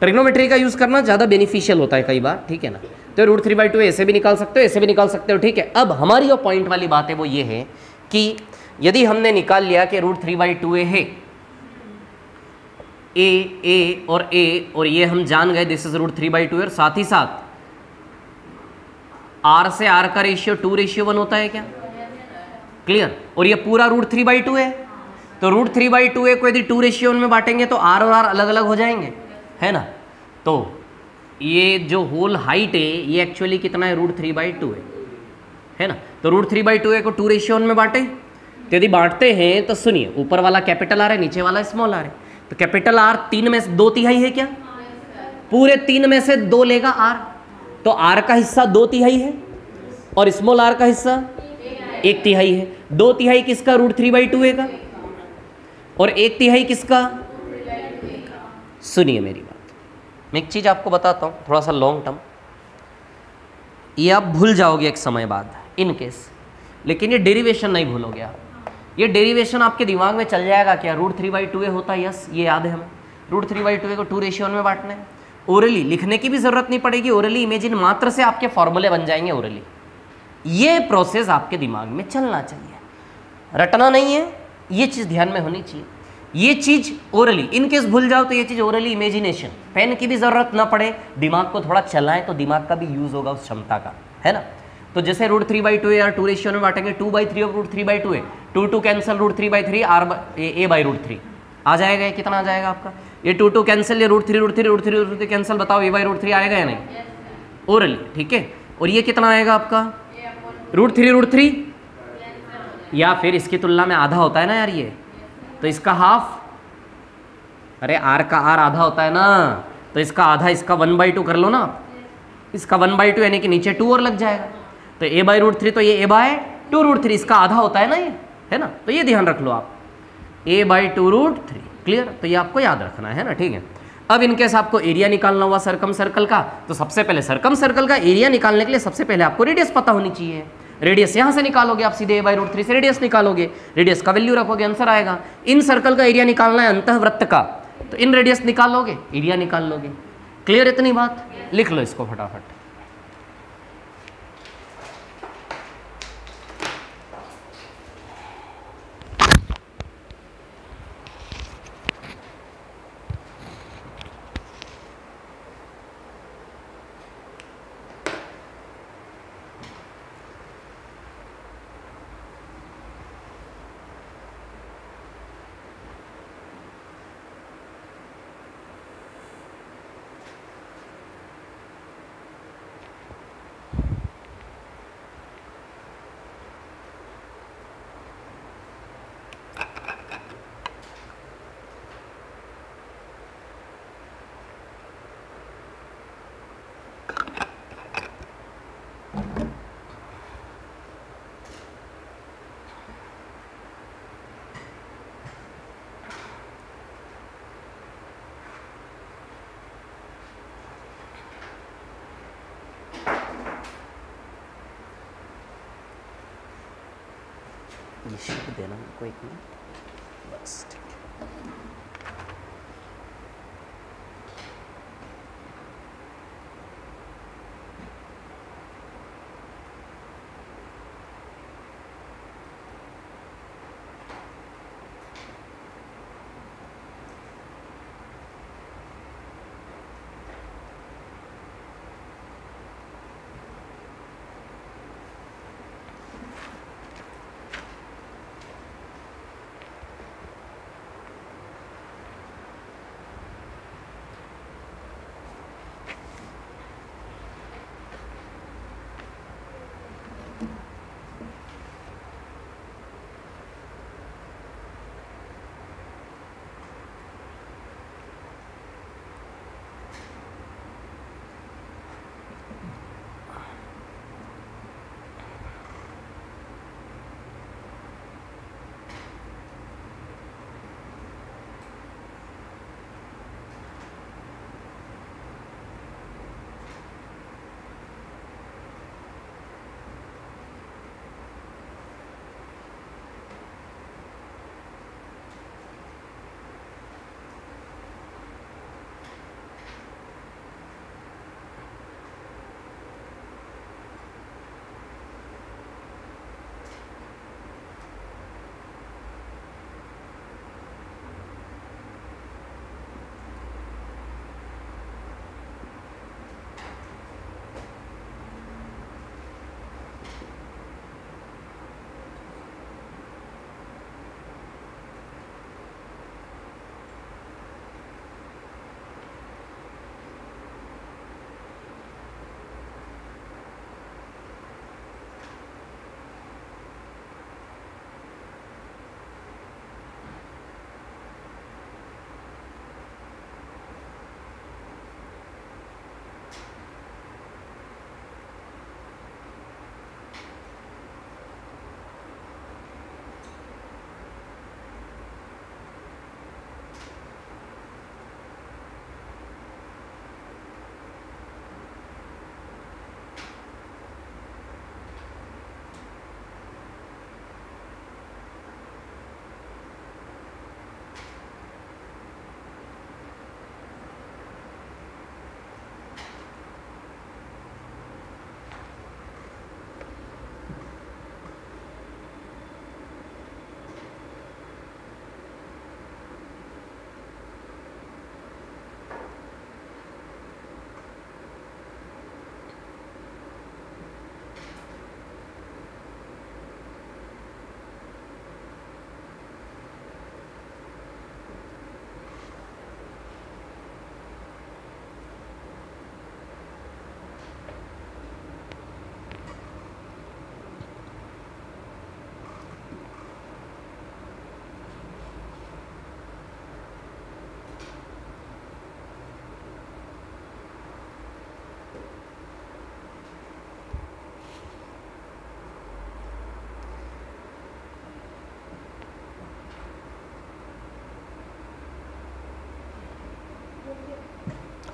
ट्रिग्नोमेट्री का यूज़ करना ज़्यादा बेनिफिशियल होता है कई बार, ठीक है ना? तो रूट थ्री बाई टू ऐसे भी निकाल सकते हो, ऐसे भी निकाल सकते हो, ठीक है? अब हमारी जो पॉइंट वाली बात है वो ये है कि यदि हमने निकाल लिया कि root three by two A है ए ए और ए और ये हम जान गए this is root three by two और साथ ही साथ आर से आर का रेशियो टू रेशियो वन होता है क्या? क्लियर और ये पूरा रूट थ्री बाई टू है तो root three by two A को यदि टू रेशियो में बांटेंगे तो आर और आर अलग अलग हो जाएँगे। है ना? तो ये जो होल हाइट है, ये एक्चुअली कितना है? रूट थ्री बाई टू है। है ना? तो root three by two A को टू रेशियो में बांटे। तो यदि बांटते हैं तो सुनिए, ऊपर वाला कैपिटल आर है, नीचे वाला स्मॉल आर है। तो कैपिटल आर तीन में दो तिहाई है क्या? पूरे तीन में से दो लेगा आर तो आर का हिस्सा दो तिहाई है और स्मॉल आर का हिस्सा एक तिहाई है। दो तिहाई किसका? रूट थ्री बाई टू है का। और एक तिहाई किसका? सुनिए मेरी मैं एक चीज़ आपको बताता हूँ, थोड़ा सा लॉन्ग टर्म ये आप भूल जाओगे एक समय बाद इन केस लेकिन ये डेरिवेशन नहीं भूलोगे आप। ये डेरिवेशन आपके दिमाग में चल जाएगा क्या? Root three by two A होता है यस ये याद है हमें। Root three by two A को टू रेशियो में बांटना है। ओरली लिखने की भी ज़रूरत नहीं पड़ेगी। ओरली इमेजिन मात्र से आपके फॉर्मूले बन जाएँगे ओरली ये प्रोसेस आपके दिमाग में चलना चाहिए। रटना नहीं है, ये चीज़ ध्यान में होनी चाहिए। ये चीज़ ओरली इन केस भूल जाओ तो ये चीज़ ओरली इमेजिनेशन पेन की भी ज़रूरत ना पड़े दिमाग को थोड़ा चलाएँ तो दिमाग का भी यूज़ होगा उस क्षमता का है ना? तो जैसे root three by two two ratio में बांटेंगे two by three of root three by two है two two cancel root three by three or A by root three आ जाएगा ये कितना आ जाएगा आपका? ये टू टू कैंसिल ये root three root three root three root three cancel बताओ ए बाई रूट थ्री आएगा या नहीं? ओरली ठीक है? और ये कितना आएगा आपका? रूट थ्री रूट थ्री या फिर इसकी तुलना में आधा होता है ना यार ये? तो इसका हाफ़ अरे आर का आर आधा होता है ना तो इसका आधा इसका वन बाई टू कर लो ना इसका वन बाई टू यानी कि नीचे टू और लग जाएगा। तो ए बाई रूट थ्री तो ये A by two root three इसका आधा होता है ना ये, है ना? तो ये ध्यान रख लो आप। A by two root three clear तो ये आपको याद रखना है ना? ठीक है। अब इनकेस आपको एरिया निकालना हुआ सरकम सर्कल का तो सबसे पहले सरकम सर्कल का एरिया निकालने के लिए सबसे पहले आपको रेडियस पता होनी चाहिए। रेडियस यहाँ से निकालोगे आप सीधे ए बाई रूट थ्री से रेडियस निकालोगे। रेडियस का वैल्यू रखोगे आंसर आएगा। इन सर्कल का एरिया निकालना है अंत वृत्त का। तो इन रेडियस निकालोगे एरिया निकाल लोगे। क्लियर इतनी बात? लिख लो इसको फटाफट। ये शीट देना मेरे एक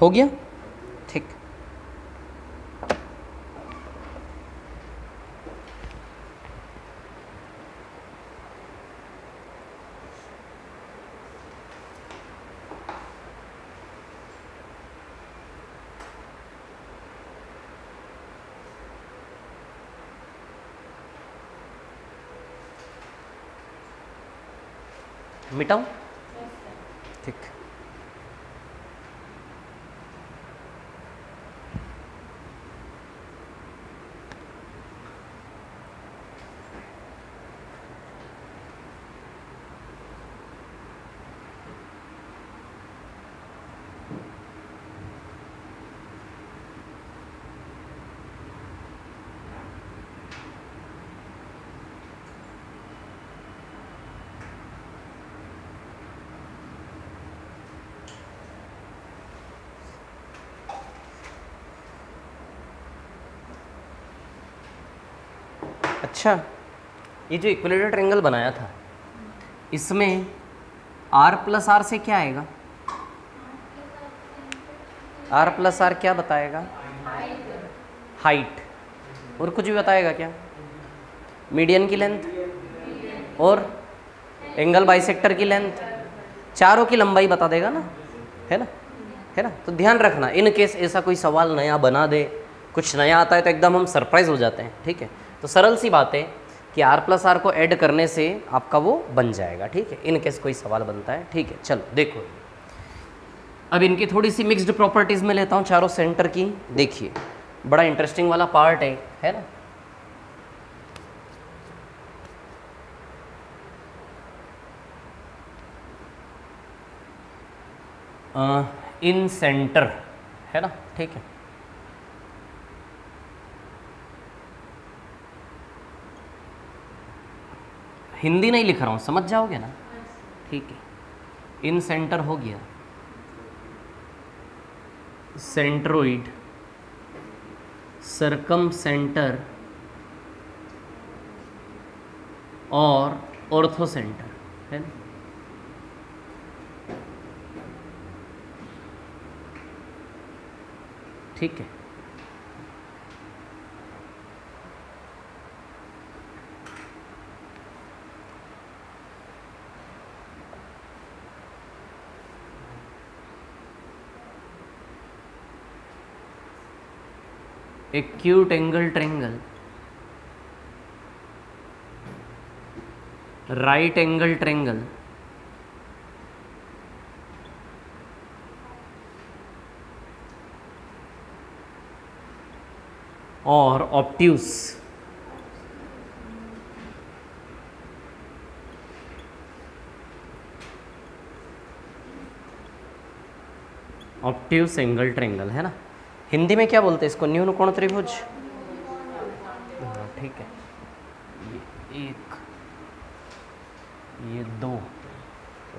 हो गया? ठीक। मिटाऊं ठीक अच्छा ये जो इक्वलेटर ट्रेंगल बनाया था, इसमें आर प्लस आर से क्या आएगा? आर प्लस आर क्या बताएगा? हाइट और कुछ भी बताएगा क्या? मीडियन की लेंथ और एंगल बाइसेक्टर की लेंथ चारों की लंबाई बता देगा ना? है ना? है ना? तो ध्यान रखना इन केस ऐसा कोई सवाल नया बना दे, कुछ नया आता है तो एकदम हम सरप्राइज़ हो जाते हैं, ठीक है? तो सरल सी बात है कि आर प्लस आर को ऐड करने से आपका वो बन जाएगा, ठीक है? इनकेस कोई सवाल बनता है, ठीक है? चलो, देखो। अब इनकी थोड़ी सी मिक्स्ड प्रॉपर्टीज़ में लेता हूँ चारों सेंटर की। देखिए, बड़ा इंटरेस्टिंग वाला पार्ट है है ना? इन सेंटर है ना? ठीक है? हिंदी नहीं लिख रहा हूँ, समझ जाओगे ना? ठीक है। इन सेंटर हो गया। सेंट्रोइड सरकम सेंटर और ऑर्थो सेंटर है ना? ठीक है। Acute angle triangle right angle triangle और ऑप्ट्यूस ऑप्ट्यूस एंगल ट्रेंगल है ना? हिंदी में क्या बोलते हैं इसको? न्यून कोण त्रिभुज? हाँ, ठीक है। ये एक ये दो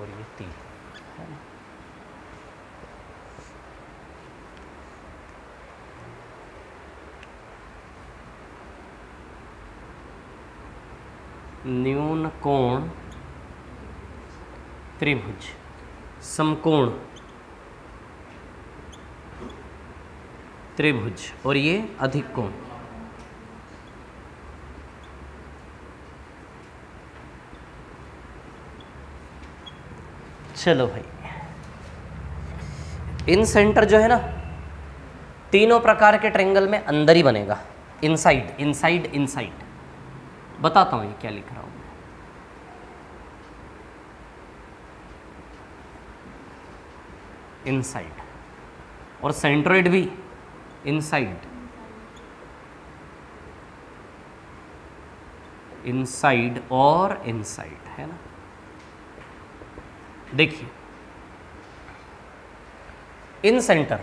और ये तीन। न्यून कोण त्रिभुज समकोण। त्रिभुज, और ये अधिक कोण। चलो भाई। इन सेंटर जो है ना, तीनों प्रकार के ट्रेंगल में अंदर ही बनेगा। Inside inside inside. बताता हूँ ये क्या लिख रहा हूँ इनसाइड, और सेंट्रोइड भी। इनसाइड इनसाइड और इनसाइड है ना? देखिए incentre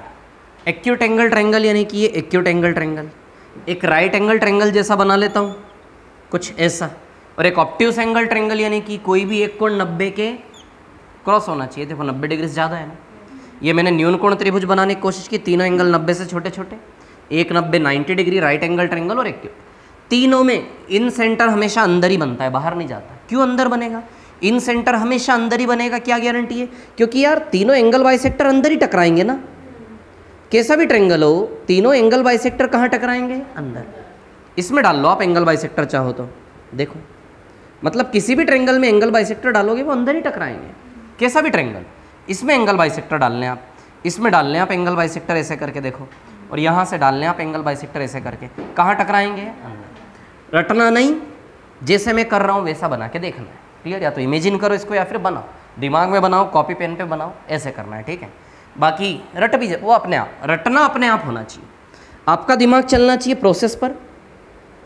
acute angle triangle यानी कि ये एक्यूट एंगल ट्रेंगल एक राइट एंगल ट्रेंगल जैसा बना लेता हूँ, कुछ ऐसा, और एक ऑप्टिवस एंगल ट्रेंगल यानी कि कोई भी एक कोण नब्बे के क्रॉस होना चाहिए। देखो, नब्बे डिग्री ज़्यादा है ना? ये मैंने न्यून कोण त्रिभुज बनाने की कोशिश की, तीनों एंगल नब्बे से छोटे छोटे, एक नब्बे ninety degree right angle triangle और एक्यूट तीनों में इन सेंटर हमेशा अंदर ही बनता है, बाहर नहीं जाता। क्यों अंदर बनेगा? इन सेंटर हमेशा अंदर ही बनेगा, क्या गारंटी है? क्योंकि यार तीनों एंगल बाई सेक्टर अंदर ही टकराएँगे ना। कैसा भी ट्रेंगल हो, तीनों एंगल बाई सेक्टर कहाँ टकराएँगे? अंदर। इसमें डाल लो आप एंगल बाइसेक्टर चाहो तो। देखो। मतलब किसी भी ट्रेंगल में एंगल बाइसेक्टर डालोगे, वो अंदर ही टकराएँगे। कैसा भी ट्रेंगल इसमें एंगल बाइसेक्टर लें आप। इसमें डाल लें आप एंगल बाइसेक्टर ऐसे करके देखो। और यहाँ से डाल लें आप एंगल बाइसेक्टर ऐसे करके। कहाँ टकराएँगे? रटना नहीं। जैसे मैं कर रहा हूँ वैसा बना के देखना है। क्लियर या तो इमेजिन करो इसको या फिर बनाओ। दिमाग में बनाओ कॉपी पेन पे बनाओ, ऐसे करना है, ठीक है? बाकी रट भी वो अपने आप रटना अपने आप होना चाहिए। आपका दिमाग चलना चाहिए प्रोसेस पर।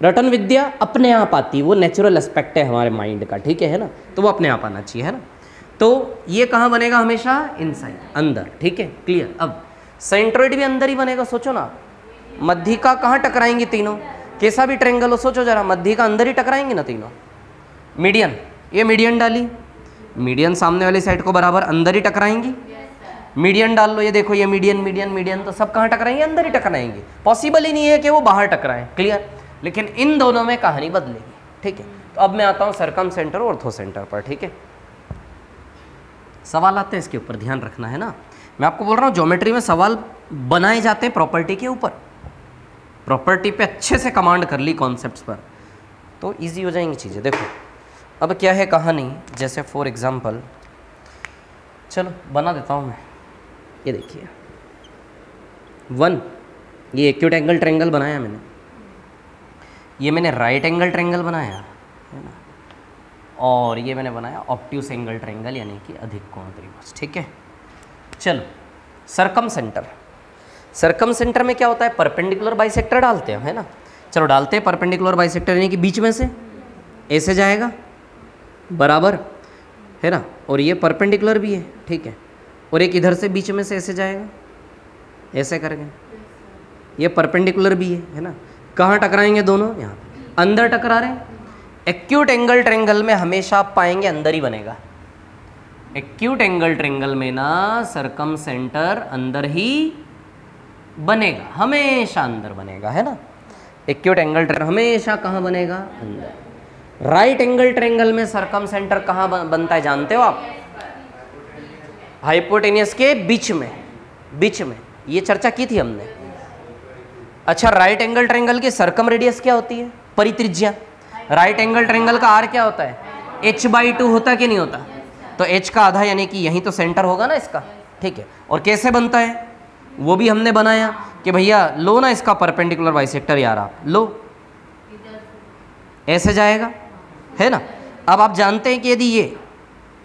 रटन विद्या अपने आप आती है। वो नेचुरल एस्पेक्ट है हमारे माइंड का, ठीक है ना? तो वो अपने आप आना चाहिए, है ना? तो ये कहाँ बनेगा हमेशा? इनसाइड अंदर, ठीक है? क्लियर अब सेंट्रोइड भी अंदर ही बनेगा, सोचो ना मध्यिका कहाँ टकराएँगी तीनों? कैसा भी ट्रेंगल हो, सोचो जरा मध्यिका अंदर ही टकराएँगी ना तीनों? मीडियन ये मीडियन डाली। मीडियन सामने वाली साइड को बराबर अंदर ही टकराएँगी। मीडियन डाल लो, ये देखो, ये मीडियन मीडियन मीडियन तो सब कहाँ टकराएँगे? अंदर ही टकराएँगे। पॉसिबल ही नहीं है कि वो बाहर टकराएँ क्लियर लेकिन इन दोनों में कहानी बदलेगी, ठीक है? तो अब मैं आता हूँ सरकम सेंटर और ऑर्थो सेंटर पर, ठीक है? सवाल आते हैं, इसके ऊपर ध्यान रखना है ना। मैं आपको बोल रहा हूँ ज्योमेट्री में सवाल बनाए जाते हैं प्रॉपर्टी के ऊपर। प्रॉपर्टी पे अच्छे से कमांड कर ली कॉन्सेप्ट्स पर तो इजी हो जाएँगी चीज़ें। देखो, अब क्या है कहानी? जैसे फॉर एग्ज़ाम्पल चलो, बना देता हूँ मैं। ये देखिए। वन ये एक्यूट एंगल ट्रेंगल बनाया मैंने। ये मैंने राइट एंगल ट्रेंगल बनाया। और ये मैंने बनाया ऑप्ट्यूस एंगल ट्रेंगल यानी कि अधिक कोण त्रिभुज ठीक है? चलो सरकम सेंटर सरकम सेंटर में क्या होता है? परपेंडिकुलर बाइसेक्टर डालते हैं, है ना? चलो, डालते हैं परपेंडिकुलर बाइसेक्टर यानी कि बीच में से। ऐसे जाएगा, बराबर, है ना? और ये परपेंडिकुलर भी है, ठीक है? और एक इधर से बीच में से ऐसे जाएगा। ऐसे करके। ये परपेंडिकुलर भी है है ना? कहाँ टकराएँगे दोनों? यहाँ अंदर टकरा रहे हैं। एक्यूट एंगल ट्रेंगल में हमेशा आप पाएँगे अंदर ही बनेगा। एक्यूट एंगल ट्रेंगल में ना सरकम सेंटर अंदर ही बनेगा, हमेशा अंदर बनेगा, है ना? एक्यूट एंगल ट्रेंगल हमेशा कहाँ बनेगा? अंदर। राइट एंगल ट्रेंगल में सरकम सेंटर कहाँ बनता है, जानते हो आप? हाइपोटेनियस के बीच में बीच में। ये चर्चा की थी हमने। अच्छा राइट एंगल ट्रेंगल की सरकम रेडियस क्या होती है? परित्रिज्या। राइट एंगल ट्रेंगल का आर क्या होता है? एच बाई टू होता कि नहीं होता? तो एच का आधा यानी कि यहीं तो सेंटर होगा ना इसका, ठीक है? और कैसे बनता है? वो भी हमने बनाया कि भैया, लो ना इसका परपेंडिकुलर बाइसेक्टर यार आप, लो। ऐसे जाएगा, है ना? अब आप जानते हैं कि यदि ये,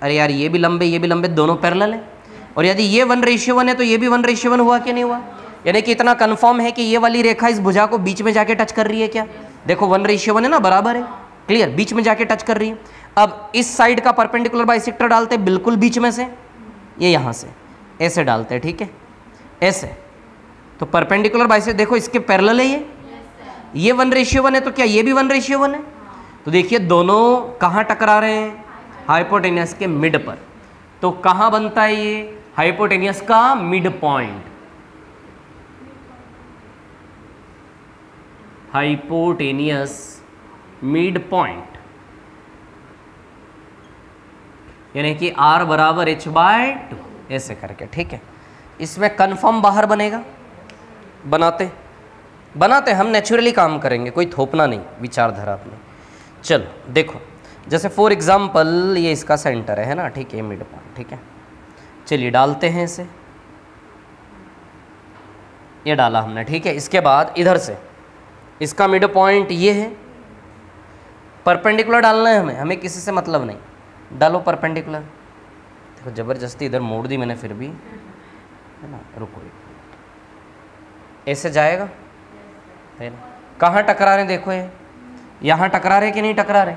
अरे यार, ये भी लंबे, ये भी लंबे, दोनों पैरल है। और यदि ये वन रेशियो वन है तो ये भी वन रेशियो वन हुआ कि नहीं हुआ? यानी कि इतना कन्फर्म है कि ये वाली रेखा इस भुजा को बीच में जाके टच कर रही है क्या? देखो वन रेशियो वन है ना, बराबर है। क्लियर बीच में जाके टच कर रही है। अब इस साइड का परपेंडिकुलर बाइसेक्टर डालते बिल्कुल बीच में से। ये यहाँ से। ऐसे डालते हैं, ठीक है? ऐसे। तो परपेंडिकुलर बाइसे देखो, इसके पैरेलल है ये। ये वन रेशियो वन है तो क्या ये भी वन रेशियो वन है? तो देखिए, दोनों कहाँ टकरा रहे हैं? हाइपोटेनियस के मिड पर। तो कहाँ बनता है ये? हाइपोटेनियस का mid point hypotenuse mid point यानी कि आर बराबर एच बाय टू ऐसे करके, ठीक है? इसमें कन्फर्म बाहर बनेगा। बनाते बनाते हम नेचुरली काम करेंगे, कोई थोपना नहीं, विचारधारा अपने। चलो, देखो, जैसे फॉर एग्ज़ाम्पल ये इसका सेंटर है ना? ठीक है मिड पॉइंट ठीक है? चलिए, डालते हैं इसे। ये डाला हमने, ठीक है? इसके बाद इधर से। इसका मिड पॉइंट ये है। परपेंडिकुलर डालना है हमें हमें किसी से मतलब नहीं। डालो परपेंडिकुलर देखो, ज़बरदस्ती इधर मोड़ दी मैंने फिर भी। है ना? रुको ऐसे जाएगा? है ना? कहाँ टकरा रहे देखो ये। यहाँ टकरा रहे कि नहीं टकरा रहे?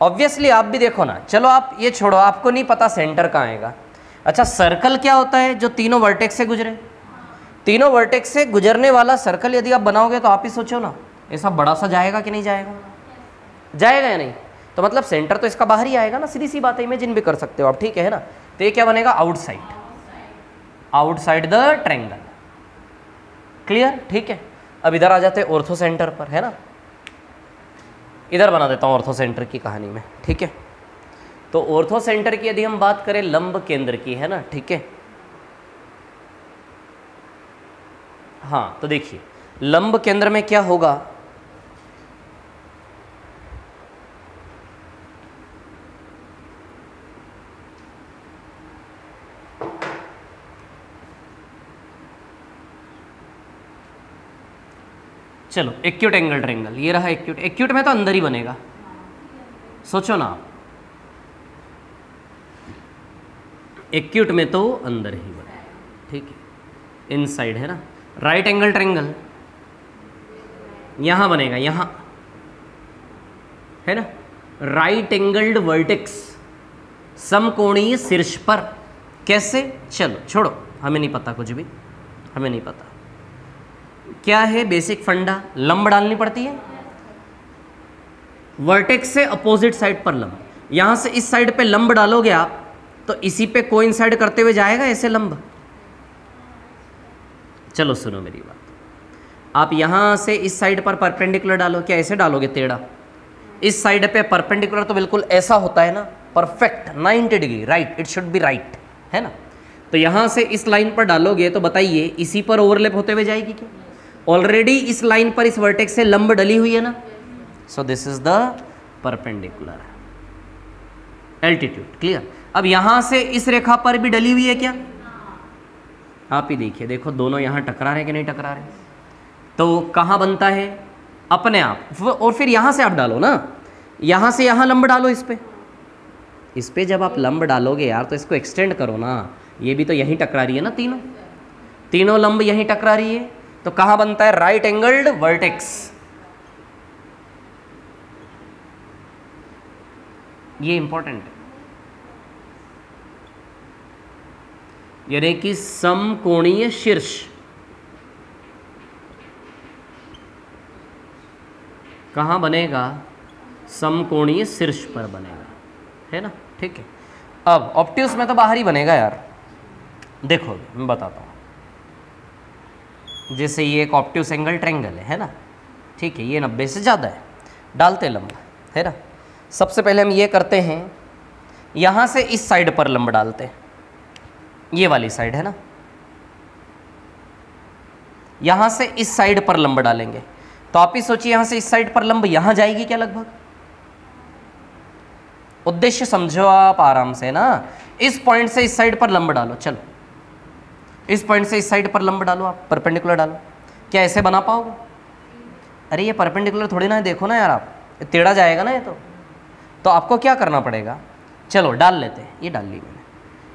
ऑब्वियसली आप भी देखो ना। चलो आप ये छोड़ो, आपको नहीं पता सेंटर कहाँ आएगा। अच्छा सर्कल क्या होता है जो तीनों वर्टेक्स से गुजरे? तीनों वर्टेक्स से गुजरने वाला सर्कल यदि आप बनाओगे तो आप ही सोचो ना ऐसा बड़ा सा जाएगा कि नहीं जाएगा? जाएगा या नहीं? तो मतलब सेंटर तो इसका बाहर ही आएगा ना, सीधी सी बात है इमेजिन भी कर सकते हो आप, ठीक है ना? तो ये क्या बनेगा? Outside outside the triangle clear ठीक है? अब इधर आ जाते हैं ऑर्थो सेंटर पर, है ना? इधर बना देता हूँ ऑर्थो सेंटर की कहानी में, ठीक है? तो ऑर्थो सेंटर की यदि हम बात करें, लंब केंद्र की, है ना? ठीक है? हाँ तो देखिए, लंब केंद्र में क्या होगा? चलो एक्यूट एंगल ट्रेंगल ये रहा एक्यूट एक्यूट में तो अंदर ही बनेगा। सोचो ना एक्यूट में तो अंदर ही बनेगा, ठीक है? इन साइड है ना? राइट एंगल ट्रेंगल यहाँ बनेगा, यहाँ। है ना? राइट एंगल्ड वर्टेक्स समकोणीय शीर्ष पर। कैसे? चलो, छोड़ो। हमें नहीं पता कुछ भी। हमें नहीं पता। क्या है बेसिक फंडा? लंब डालनी पड़ती है। वर्टेक्स से अपोजिट साइड पर लंब। यहाँ से इस साइड पे लंब डालोगे आप तो इसी पे कोइंसाइड करते हुए जाएगा ऐसे लंब। चलो सुनो मेरी बात। आप यहाँ से इस साइड पर परपेंडिकुलर डालो, क्या ऐसे डालोगे टेढ़ा? इस साइड पे परपेंडिकुलर तो बिल्कुल ऐसा होता है ना, perfect 90 degree right it should be right है ना? तो यहाँ से इस लाइन पर डालोगे तो बताइए, इसी पर ओवरलैप होते हुए जाएगी क्या? ऑलरेडी इस लाइन पर इस वर्टेक्स से लंब डली हुई है ना? So this is the perpendicular altitude clear अब यहाँ से इस रेखा पर भी डली हुई है क्या? आप ही देखिए, देखो दोनों यहाँ टकरा रहे कि नहीं टकरा रहे तो कहाँ बनता है? अपने आप। और फिर यहाँ से आप डालो ना। यहाँ से यहाँ लंब डालो इस पे। इस पर जब आप लंब डालोगे यार तो इसको एक्सटेंड करो ना। ये भी तो यहीं टकरा रही है ना तीनों। तीनों लंब यहीं टकरा रही है। तो कहाँ बनता है? राइट एंगल्ड वर्टेक्स ये इंपॉर्टेंट है। यानी कि समकोणीय शीर्ष। कहाँ बनेगा? समकोणीय शीर्ष पर बनेगा। है ना? ठीक है। अब ऑप्टिक्स में तो बाहर ही बनेगा यार। देखो, मैं बताता हूँ। जैसे ये एक ऑप्टिव एंगल ट्रेंगल है है ना? ठीक है, ये नब्बे से ज़्यादा है। डालते लंब, है ना? सबसे पहले हम ये करते हैं। यहाँ से इस साइड पर लंब डालते हैं। ये वाली साइड है ना? यहाँ से इस साइड पर लंब डालेंगे। तो आप ही सोचिए यहाँ से इस साइड पर लंब यहाँ जाएगी क्या लगभग? उद्देश्य समझो आप आराम से ना। इस पॉइंट से इस साइड पर लंब डालो, चलो। इस पॉइंट से इस साइड पर लंब डालो आप परपेंडिकुलर डालो। क्या ऐसे बना पाओगे? अरे ये परपेंडिकुलर थोड़ी ना देखो ना यार आप। टेढ़ा जाएगा ना ये तो। तो आपको क्या करना पड़ेगा? चलो, डाल लेते हैं। ये डाल ली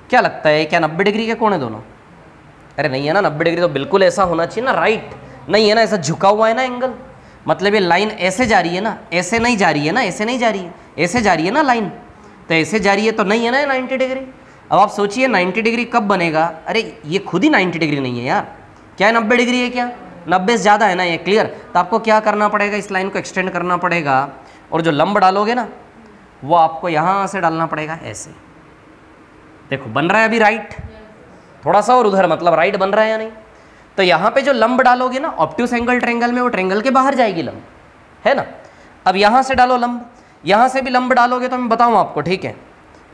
क्या लगता है, क्या नब्बे डिग्री के कौन है दोनों? अरे नहीं है ना, नब्बे डिग्री तो बिल्कुल ऐसा होना चाहिए ना राइट नहीं है ना, ऐसा झुका हुआ है ना एंगल मतलब ये लाइन ऐसे जा रही है ना, ऐसे नहीं जा रही है ना, ऐसे नहीं जा रही है, ऐसे जा रही है ना लाइन तो ऐसे जा रही है तो नहीं है ना ये नाइन्टी डिग्री? अब आप सोचिए 90 डिग्री कब बनेगा? अरे ये खुद ही 90 डिग्री नहीं है यार। क्या नब्बे डिग्री है क्या? नब्बे से ज़्यादा है ना ये क्लियर तो आपको क्या करना पड़ेगा? इस लाइन को एक्सटेंड करना पड़ेगा। और जो लंब डालोगे ना, वो आपको यहाँ से डालना पड़ेगा ऐसे। देखो, बन रहा है अभी राइट थोड़ा सा और उधर मतलब राइट बन रहा है या नहीं? तो यहाँ पे जो लंब डालोगे ना ऑप्टिव एंगल ट्रेंगल में, वो ट्रेंगल के बाहर जाएगी लंब, है ना? अब यहाँ से डालो लंब, यहाँ से भी लंब डालोगे तो मैं बताऊँ आपको, ठीक है?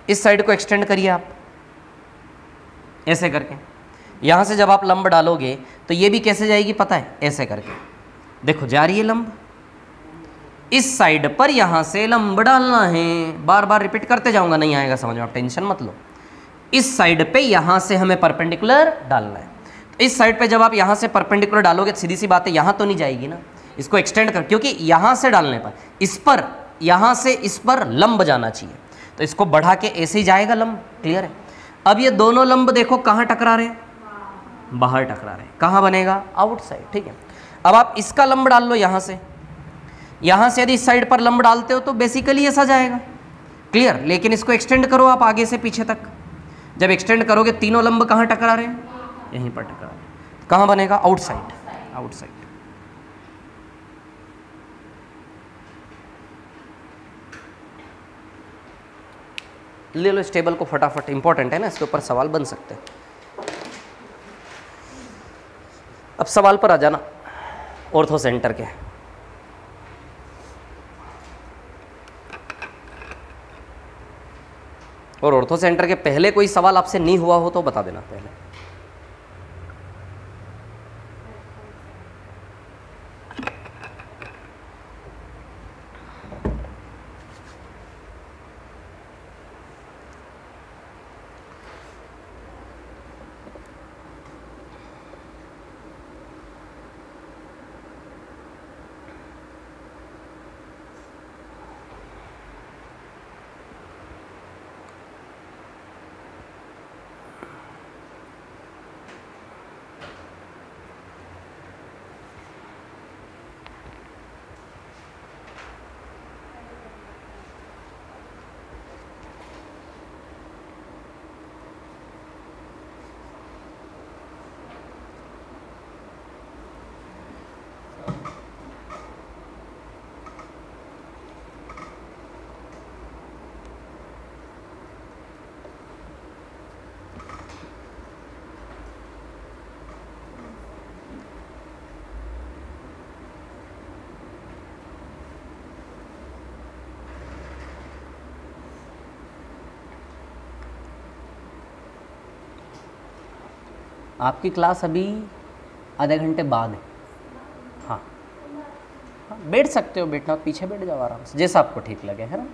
इस साइड को एक्सटेंड करिए आप, ऐसे करके। यहाँ से जब आप लंब डालोगे तो ये भी कैसे जाएगी पता है? ऐसे करके। देखो, जा रही है लंब। इस साइड पर यहाँ से लंब डालना है। बार बार रिपीट करते जाऊँगा, नहीं आएगा, समझ में आप टेंशन मत लो। इस साइड पे यहाँ से हमें परपेंडिकुलर डालना है। तो इस साइड पे जब आप यहाँ से परपेंडिकुलर डालोगे, सीधी सी बात है, यहाँ तो नहीं जाएगी ना। इसको एक्सटेंड कर, क्योंकि यहाँ से डालने पर, इस पर, यहाँ से इस पर लंब जाना चाहिए। तो इसको बढ़ा के ऐसे ही जाएगा लंब क्लियर है? अब ये दोनों लंब देखो, कहाँ टकरा रहे बाहर टकरा रहे कहाँ बनेगा? आउटसाइड ठीक है? अब आप इसका लंब डाल लो यहाँ से। यहाँ से यदि इस साइड पर लंब डालते हो तो बेसिकली ऐसा जाएगा। क्लियर लेकिन इसको एक्सटेंड करो आप आगे से पीछे तक। जब एक्सटेंड करोगे, तीनों लंब कहाँ टकरा रहे हैं? यहीं पर टकरा रहे कहाँ बनेगा? आउटसाइड आउटसाइड ले लो इस टेबल को फटाफट। इंपॉर्टेंट है ना? इसके ऊपर सवाल बन सकते हैं। अब सवाल पर आ जाना। ऑर्थो सेंटर के। और ऑर्थो सेंटर के पहले कोई सवाल आपसे नहीं हुआ हो तो बता देना पहले। आपकी क्लास अभी आधे घंटे बाद है। हाँ। हाँ बैठ सकते हो, बैठना, पीछे बैठ जाओ आराम से, जैसा आपको ठीक लगे, है ना?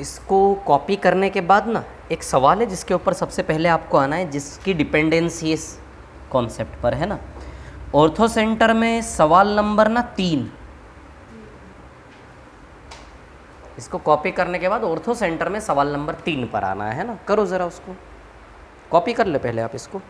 इसको कॉपी करने के बाद ना, एक सवाल है जिसके ऊपर सबसे पहले आपको आना है, जिसकी डिपेंडेंसी इस कॉन्सेप्ट पर है ना। ऑर्थो सेंटर में सवाल नंबर ना तीन। इसको कॉपी करने के बाद ऑर्थो सेंटर में सवाल नंबर तीन पर आना है ना। करो ज़रा उसको। कॉपी कर ले पहले आप इसको।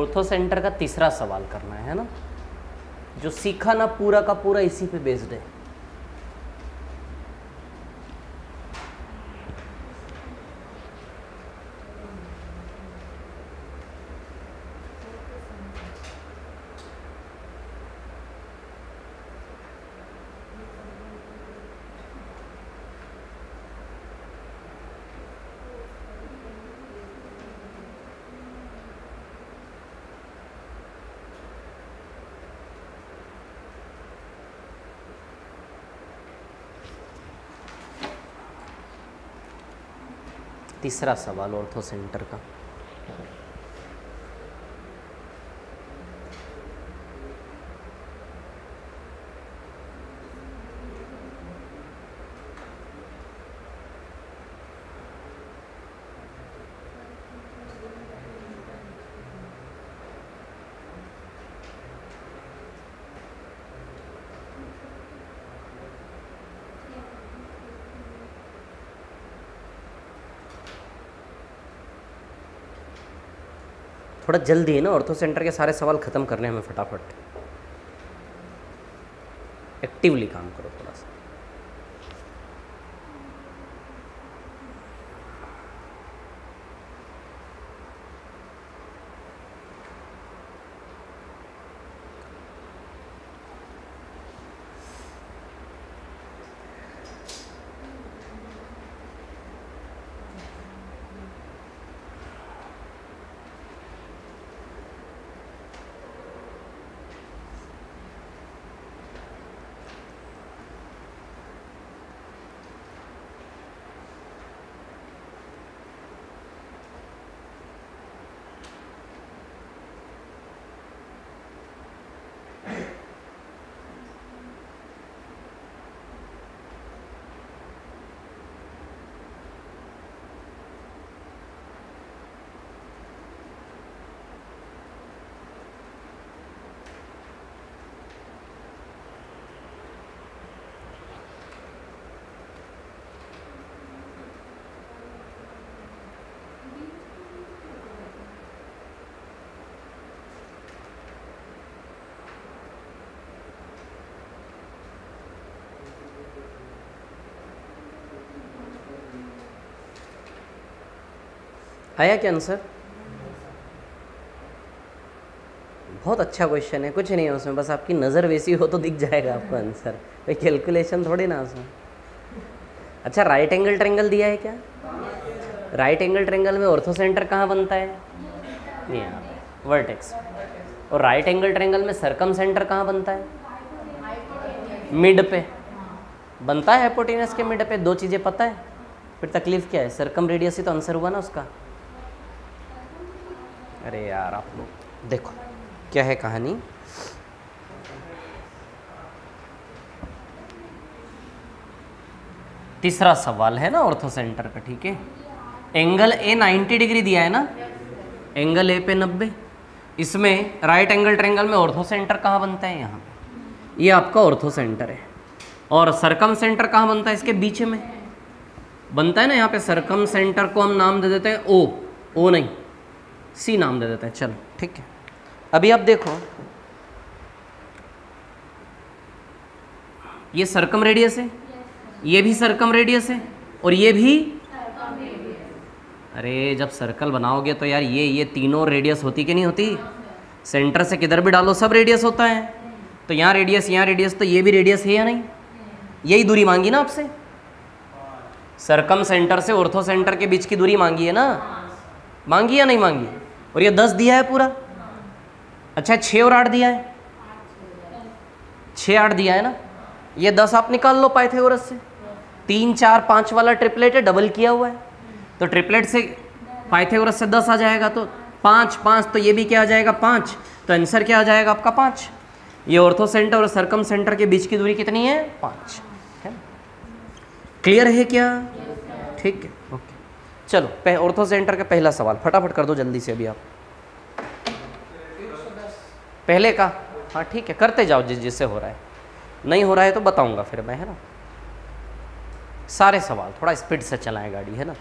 ऑर्थो सेंटर का तीसरा सवाल करना है ना? जो सीखा ना पूरा का पूरा इसी पे बेस्ड है। तीसरा सवाल ऑर्थो सेंटर का। थोड़ा जल्दी है ना ऑर्थो सेंटर के सारे सवाल ख़त्म करने हमें फटाफट। एक्टिवली काम करो थोड़ा सा आया क्या आंसर बहुत अच्छा क्वेश्चन है, कुछ नहीं है उसमें, बस आपकी नज़र वैसी हो तो दिख जाएगा आपको आंसर कोई कैलकुलेशन थोड़ी ना उसमें। अच्छा राइट एंगल ट्रेंगल दिया है क्या? राइट एंगल ट्रेंगल में ऑर्थो सेंटर कहाँ बनता है? यहाँ वर्टेक्स और राइट एंगल ट्रेंगल में सरकम सेंटर कहाँ बनता है? मिड पे। बनता है हाइपोटेनस के मिड पे, दो चीज़ें पता है? फिर तकलीफ़ क्या है? सरकम रेडियस ही तो आंसर हुआ ना उसका। अरे यार आप लोग। देखो क्या है कहानी? तीसरा सवाल है ना ऑर्थो सेंटर का ठीक है? एंगल ए 90 डिग्री दिया है ना? एंगल ए पे 90 इसमें राइट एंगल ट्रेंगल में ऑर्थो सेंटर कहाँ बनता है यहाँ पे? ये आपका ऑर्थो सेंटर है। और सरकम सेंटर कहाँ बनता है इसके बीच में? बनता है ना यहाँ पे सरकम सेंटर को हम नाम दे देते हैं ओ ओ नहीं। सी नाम दे देते हैं, चलो, ठीक है। अभी आप देखो। ये सरकम रेडियस है, ये भी सरकम रेडियस है, और ये भी? अरे, जब सर्कल बनाओगे तो यार ये ये तीनों रेडियस होती कि नहीं होती? सेंटर से किधर भी डालो, सब रेडियस होता है। तो यहाँ रेडियस यहाँ रेडियस तो ये भी रेडियस है या नहीं? यही दूरी मांगी ना आपसे? सरकम सेंटर से ऑर्थो सेंटर के बीच की दूरी मांगी है ना? मांगी या नहीं मांगी? और ये दस दिया है पूरा? अच्छा छः और आठ दिया है? छः आठ दिया है ना? ये दस आप निकाल लो पाइथागोरस से। तीन, चार, पाँच वाला ट्रिपलेट है, डबल किया हुआ है। तो ट्रिपलेट से पाइथागोरस से दस आ जाएगा तो पाँच पाँच तो ये भी क्या आ जाएगा? पाँच। तो आंसर क्या आ जाएगा आपका? पाँच। ये ऑर्थो सेंटर और सरकम सेंटर के बीच की दूरी कितनी है? पाँच। है क्लियर है क्या? ठीक है। चलो ऑर्थो सेंटर का पहला सवाल, फटाफट कर दो जल्दी से अभी आप। पहले का? हाँ ठीक है, करते जाओ जिस, जिससे हो रहा है। नहीं हो रहा है तो बताऊँगा फिर मैं, है ना? सारे सवाल, थोड़ा स्पीड से चलाएँ गाड़ी, है ना?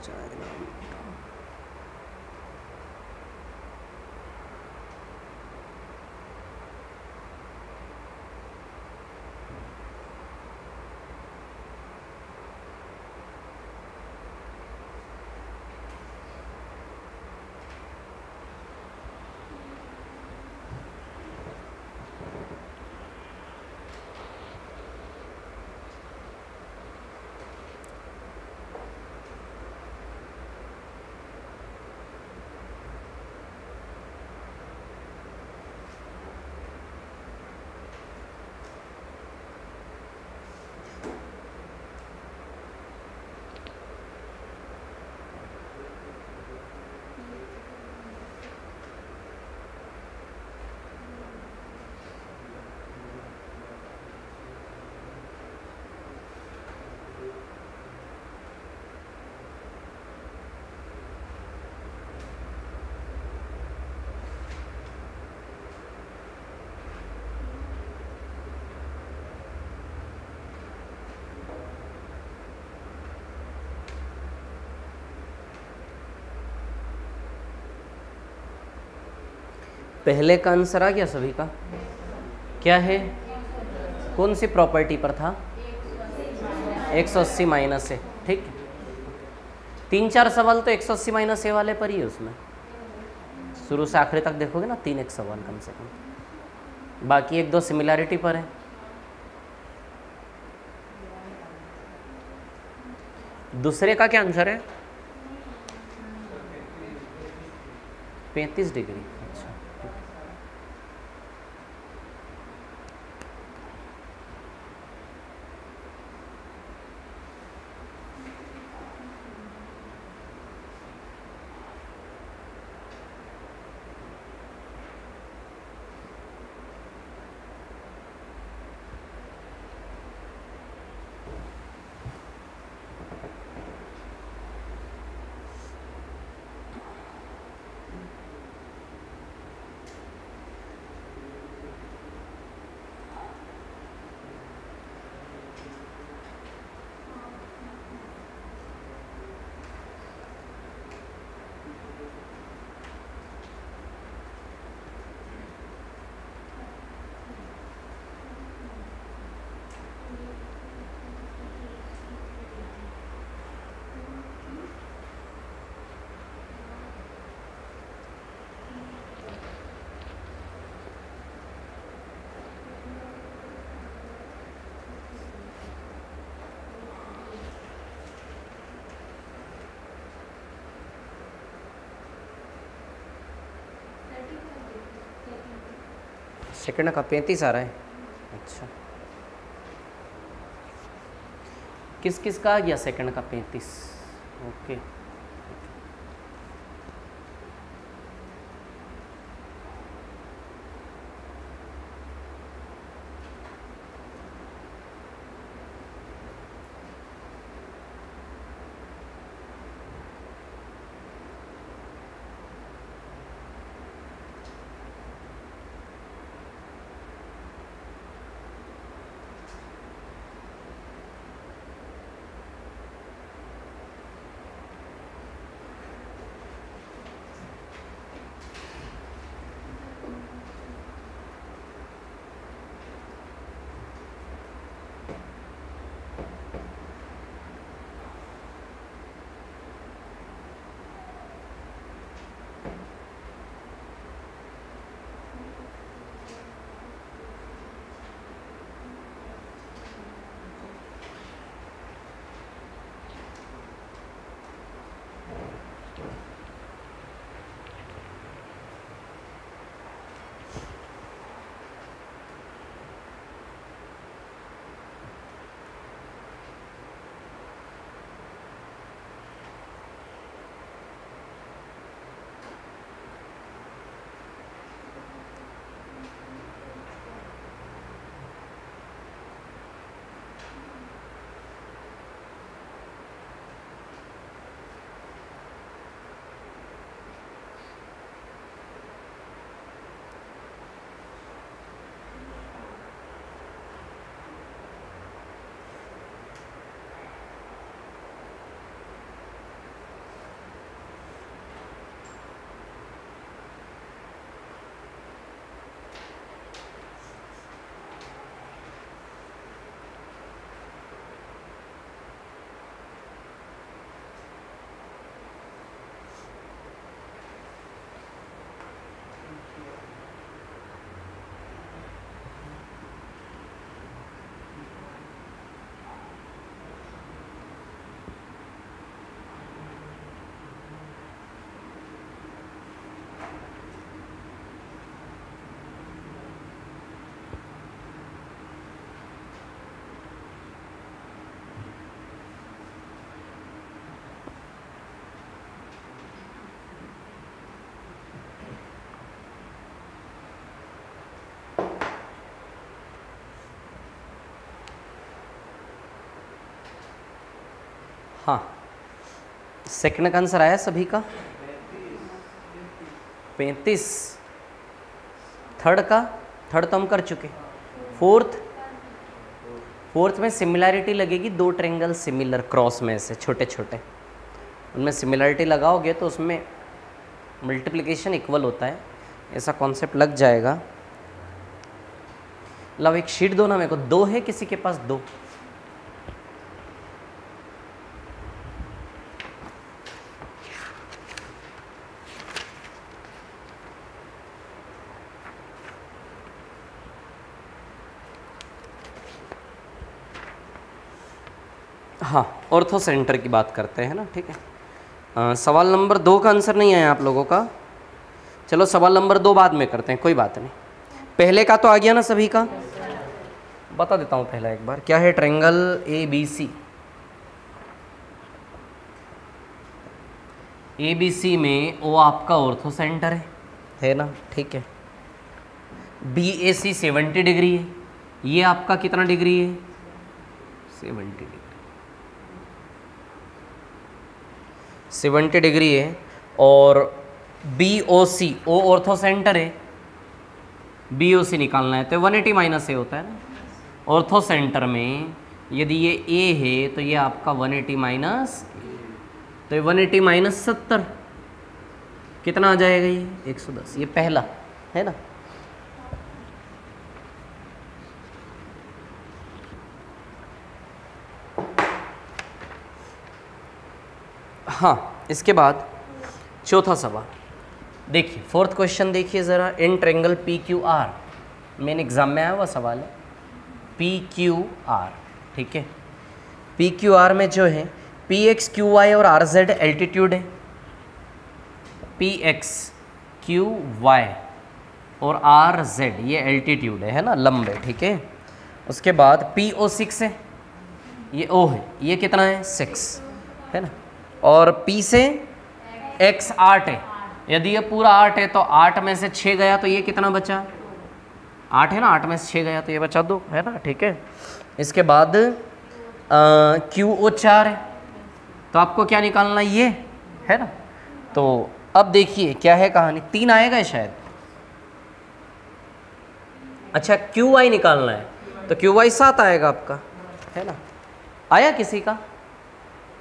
mucho de nuevo. पहले का आंसर आ गया सभी का? क्या है? कौन सी प्रॉपर्टी पर था? 180 माइनस है ठीक तीन चार सवाल तो 180 माइनस ए वाले पर ही है उसमें। शुरू से आखिरी तक देखोगे ना, तीन एक सवाल कम से कम। बाकी एक दो सिमिलैरिटी पर है। दूसरे का क्या आंसर है? पैंतीस डिग्री। सेकंड का पैंतीस आ रहा है। अच्छा। किस किस का? आ गया सेकंड का? पैंतीस। ओके। सेकंड का आंसर आया सभी का? पैंतीस। थर्ड का? थर्ड तो हम कर चुके। फोर्थ फोर्थ में सिमिलैरिटी लगेगी दो ट्रेंगल सिमिलर क्रॉस में से छोटे छोटे उनमें सिमिलैरिटी लगाओगे तो उसमें मल्टीप्लिकेशन इक्वल होता है। ऐसा कॉन्सेप्ट लग जाएगा। लव एक शीट दो ना मेरे को। दो है किसी के पास? दो हाँ ऑर्थो सेंटर की बात करते हैं ना ठीक है? आ, सवाल नंबर दो का आंसर नहीं आया आप लोगों का। चलो सवाल नंबर दो बाद में करते हैं कोई बात नहीं। पहले का तो आ गया ना सभी का? बता देता हूँ पहला एक बार क्या है triangle A B C A B C में ओ आपका ऑर्थो सेंटर है। है ना? ठीक है। B A C seventy degree है। ये आपका कितना डिग्री है? Seventy degree. सेवेंटी डिग्री है और B O C O orthocentre है। बी ओ सी निकालना है तो वन एटी माइनस ए होता है ना। ऑर्थो सेंटर में यदि ये ए है तो ये आपका वन एटी माइनस तो ये वन एटी माइनस सत्तर, कितना आ जाएगा ये? एक सौ दस, ये पहला, है ना? हाँ इसके बाद चौथा सवाल। देखिए, फोर्थ क्वेश्चन देखिए ज़रा, in triangle P Q R main exam में आया हुआ सवाल है। पी क्यू आर ठीक है? पी क्यू आर में जो है पी एक्स क्यू वाई और आर जेड एल्टीट्यूड है। पी एक्स क्यू वाई और आर जेड ये एल्टीट्यूड है है ना? लंबे, ठीक है? उसके बाद पी ओ सिक्स है। ये ओ है। ये कितना है? सिक्स है ना? और पी से एक्स आठ है। यदि ये पूरा आठ है तो आठ में से छः गया तो ये कितना बचा? आठ है ना? आठ में से छः गया तो ये बचा दो, है ना? ठीक है। इसके बाद क्यू ओ चार है। तो आपको क्या निकालना ये? है ना? तो अब देखिए, क्या है कहानी? तीन आएगा शायद। अच्छा क्यू आई निकालना है। तो क्यू वाई सात आएगा आपका, है ना? आया किसी का?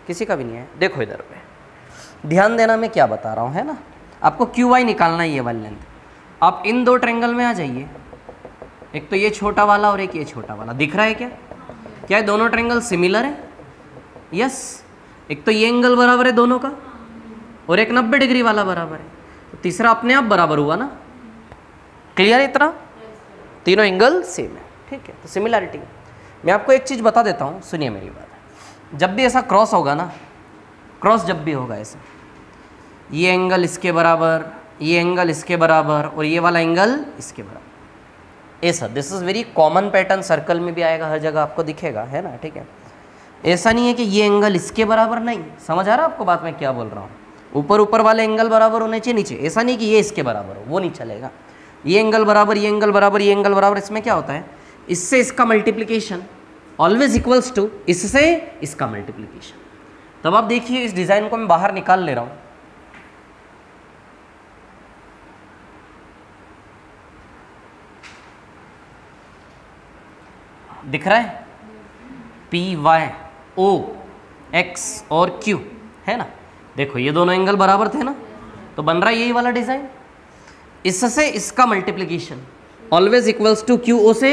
किसी का भी नहीं है। देखो इधर पे। ध्यान देना मैं क्या बता रहा हूँ, है ना? आपको क्यू वाई निकालना ही है वाली लेंथ आप इन दो ट्रेंगल में आ जाइए। एक तो ये छोटा वाला और एक ये छोटा वाला। दिख रहा है क्या? क्या है दोनों ट्रेंगल सिमिलर है? यस एक तो ये एंगल बराबर है दोनों का और एक नब्बे डिग्री वाला बराबर है। तो तीसरा अपने आप बराबर हुआ ना? क्लियर है इतना? तीनों एंगल सेम है। ठीक है तो सिमिलैरिटी मैं आपको एक चीज़ बता देता हूँ। सुनिए मेरी बात। जब भी ऐसा क्रॉस होगा ना क्रॉस जब भी होगा ऐसा। ये एंगल इसके बराबर, ये एंगल इसके बराबर और ये वाला एंगल इसके बराबर। ऐसा this is very common pattern circle में भी आएगा, हर जगह आपको दिखेगा, है ना, ठीक है? ऐसा नहीं है कि ये एंगल इसके बराबर नहीं। समझ आ रहा है आपको बात मैं क्या बोल रहा हूँ? ऊपर ऊपर वाले एंगल बराबर होने चाहिए, नीचे। ऐसा नहीं कि ये इसके बराबर हो, वो नहीं चलेगा। ये एंगल बराबर, ये एंगल बराबर, ये एंगल बराबर, इसमें क्या होता है? इससे इसका मल्टीप्लीकेशन ऑलवेज इक्वल्स टू इससे इसका मल्टीप्लीकेशन तब आप देखिए इस डिज़ाइन को मैं बाहर निकाल ले रहा हूँ. दिख रहा है? पी वाई ओ एक्स और क्यू है ना? देखो, ये दोनों एंगल बराबर थे ना? तो बन रहा है यही वाला डिज़ाइन इससे इसका multiplication always equals to Q O से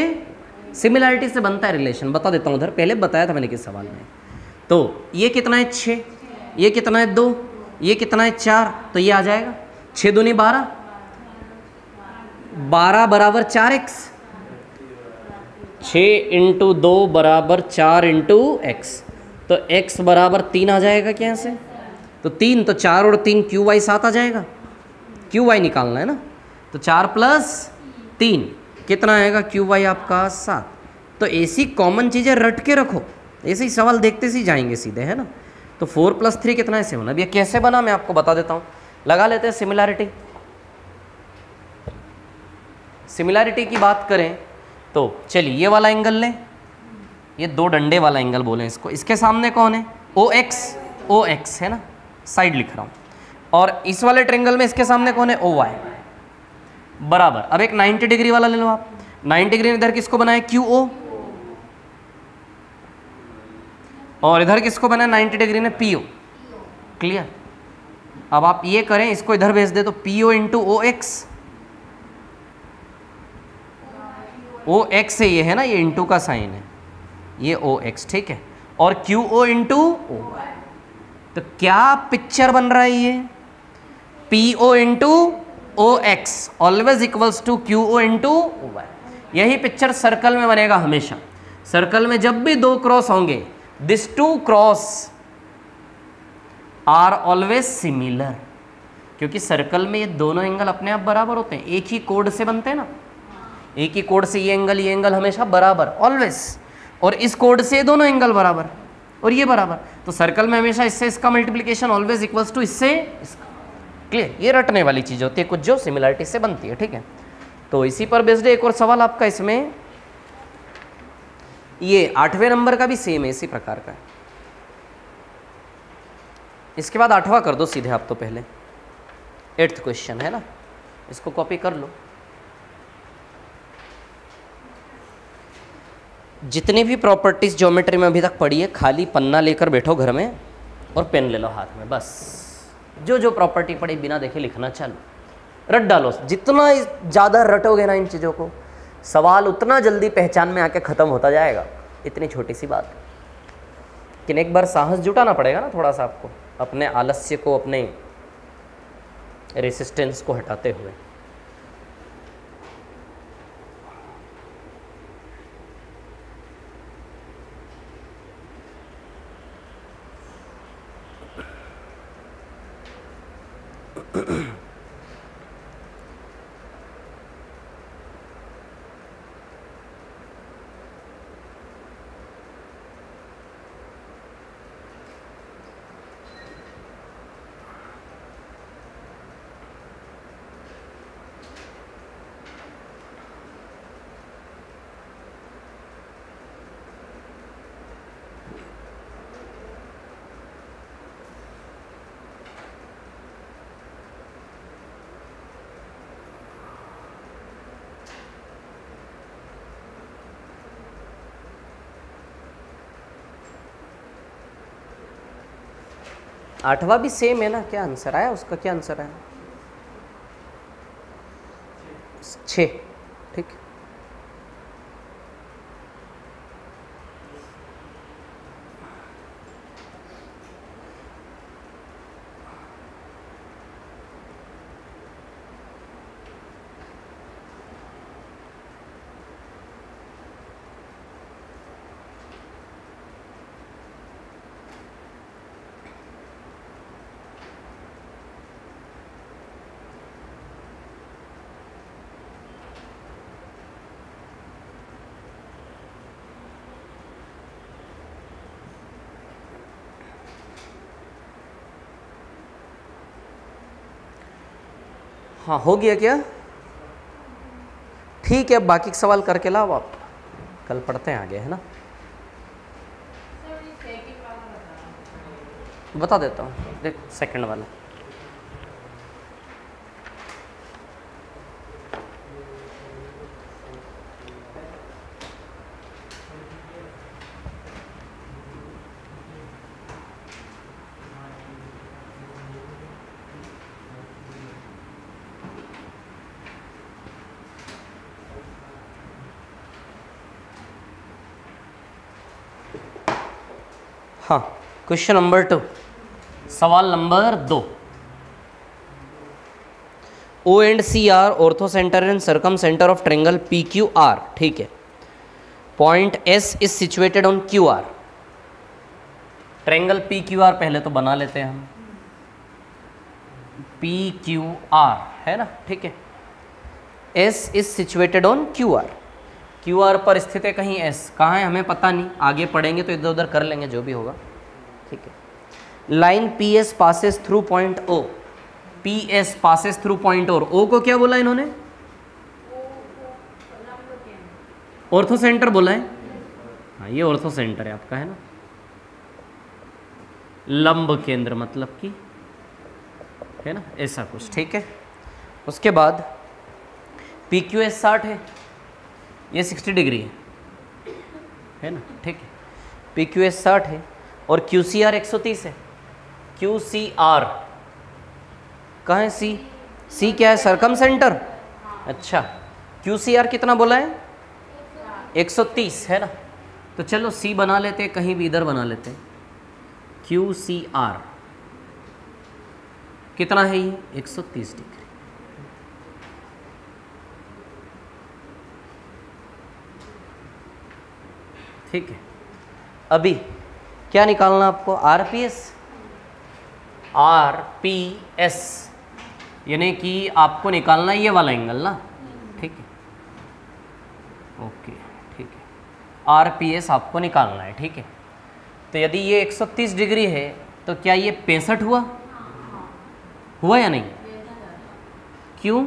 सिमिलैरिटी से बनता है रिलेशन, बता देता हूँ उधर, पहले बताया था मैंने किस सवाल में। तो ये कितना है? छः ये कितना है? दो। ये कितना है? चार। तो ये आ जाएगा। छः दूनी बारह। बारह बराबर चार एक्स। छः इंटू दो बराबर चार इंटू एक्स। तो एक्स बराबर तीन आ जाएगा क्या से? तो तीन तो चार और तीन क्यू वाई सात आ जाएगा। क्यू वाई निकालना है ना? तो चार प्लस तीन। कितना आएगा क्यू वाई आपका सात? तो ऐसी कॉमन चीज़ें रट के रखो। ऐसे ही सवाल देखते सी जाएँगे सीधे, है ना? तो फोर प्लस थ्री कितना है? सेवन अब ये कैसे बना? मैं आपको बता देता हूँ। लगा लेते हैं सिमिलैरिटी सिमिलैरिटी की बात करें तो चलिए, ये वाला एंगल लें। ये दो डंडे वाला एंगल बोले इसको। इसके सामने कौन है? ओ एक्स ओ एक्स है ना? साइड लिख रहा हूँ। और इस वाले ट्रेंगल में इसके सामने कौन है? ओ वाई बराबर। अब एक 90 डिग्री वाला ले लो आप। 90 डिग्री इधर किसको बनाए? क्यू ओ और इधर किसको बनाए? 90 डिग्री ने पी ओ क्लियर अब आप ये करें, इसको इधर भेज दे तो P O into O X O X से ये है ना, ये इंटू का साइन है। ये ओ एक्स ठीक है? और क्यू ओ इंटू ओ तो क्या पिक्चर बन रहा है ये? P O into O X always equals to Q O into Y यही पिक्चर सर्कल में बनेगा हमेशा। सर्कल में जब भी दो क्रॉस होंगे this two cross are always similar क्योंकि सर्कल में ये दोनों एंगल अपने आप बराबर होते हैं। एक ही कोड से बनते हैं ना। एक ही कोड से ये एंगल ये एंगल हमेशा बराबर ऑलवेज और इस कोड से दोनों एंगल बराबर, और ये बराबर। तो सर्कल में हमेशा इससे इसका मल्टीप्लीकेशन ऑलवेज इक्वल्स टू इससे इसका। क्लियर ये रटने वाली चीज़ होती है, कुछ जो सिमिलरिटी से बनती है, ठीक है? तो इसी पर बेस्ड एक और सवाल आपका इसमें। ये आठवें नंबर का भी सेम है, इसी प्रकार का है। इसके बाद आठवां कर दो सीधे आप तो पहले। एट्थ क्वेश्चन है ना? इसको कॉपी कर लो। जितनी भी प्रॉपर्टीज़ ज्योमेट्री में अभी तक पढ़ी है, खाली पन्ना लेकर बैठो घर में और पेन ले लो हाथ में, बस। जो जो प्रॉपर्टी पड़ी बिना देखे लिखना चालू। रट डालो। जितना ज़्यादा रटोगे ना इन चीज़ों को, सवाल उतना जल्दी पहचान में आके ख़त्म होता जाएगा। इतनी छोटी सी बात। लेकिन एक बार साहस जुटाना पड़ेगा ना थोड़ा सा आपको, अपने आलस्य को, अपने रेसिस्टेंस को हटाते हुए। आठवां भी सेम है ना? क्या आंसर आया? उसका क्या आंसर आया? छ ठीक हाँ हो गया क्या? ठीक है, बाकी सवाल करके लाओ आप। कल पढ़ते हैं आगे, है ना? बता देता हूँ, देख सेकंड वाला हाँ क्वेश्चन नंबर टू सवाल नंबर दो. O and C are orthocentre and circumcentre of triangle P Q R ठीक है. Point S is situated on Q R triangle P Q R पहले तो बना लेते हैं हम. पी क्यू आर है ना? ठीक है. S is situated on Q R Q R पर स्थित है कहीं एस कहाँ है? हमें पता नहीं. आगे पढ़ेंगे तो इधर उधर कर लेंगे, जो भी होगा. ठीक है। Line P S passes through point O P S passes through point और ओ को क्या बोला इन्होंने? ऑर्थो सेंटर बोला है? हाँ ये ऑर्थो सेंटर है आपका, है ना? लंब केंद्र मतलब कि, है ना? ऐसा कुछ, ठीक है? उसके बाद पी क्यू एस साठ है। ये सिक्सटी डिग्री है। है ना? ठीक है। पी क्यू एस साठ है। और क्यू सी आर एक सौ तीस है। क्यू सी आर कहाँ है सी सी क्या है? सरकम सेंटर अच्छा। क्यू सी आर कितना बोला है? 130 है ना? तो चलो सी बना लेते हैं, कहीं भी इधर बना लेते हैं। क्यू सी आर कितना है ये? 130 डिग्री। ठीक है। अभी। क्या निकालना आपको? R P S R P S यानी कि आपको निकालना ये वाला एंगल ना? ठीक है। ओके ठीक है। आर पी एस आपको निकालना है, ठीक है। तो यदि ये 130 डिग्री है तो क्या ये पैंसठ हुआ? हुआ या नहीं? क्यों?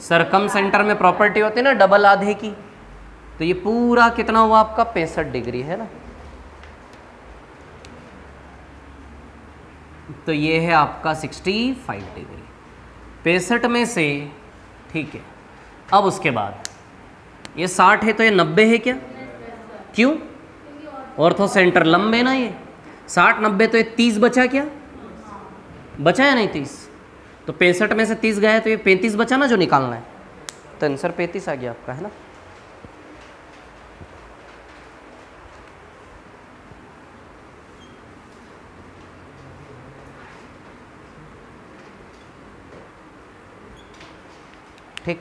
सरकम सेंटर में प्रॉपर्टी होती है ना डबल आधे की तो ये पूरा कितना हुआ आपका? पैंसठ डिग्री है ना? तो ये है आपका 65 डिग्री। पैंसठ में से, ठीक है, अब उसके बाद। ये 60 है तो ये 90 है क्या? क्यों? और ऑर्थो सेंटर लंबे ना ये। 60 90 तो ये 30 बचा क्या? बचा है नहीं 30 तो पैंसठ में से 30 गया है तो ये 35 बचा ना जो निकालना है? तो आंसर 35 आ गया आपका, है ना ठीक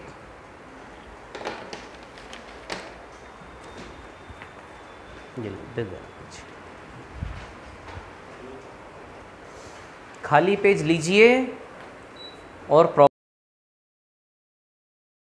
खाली पेज लीजिए और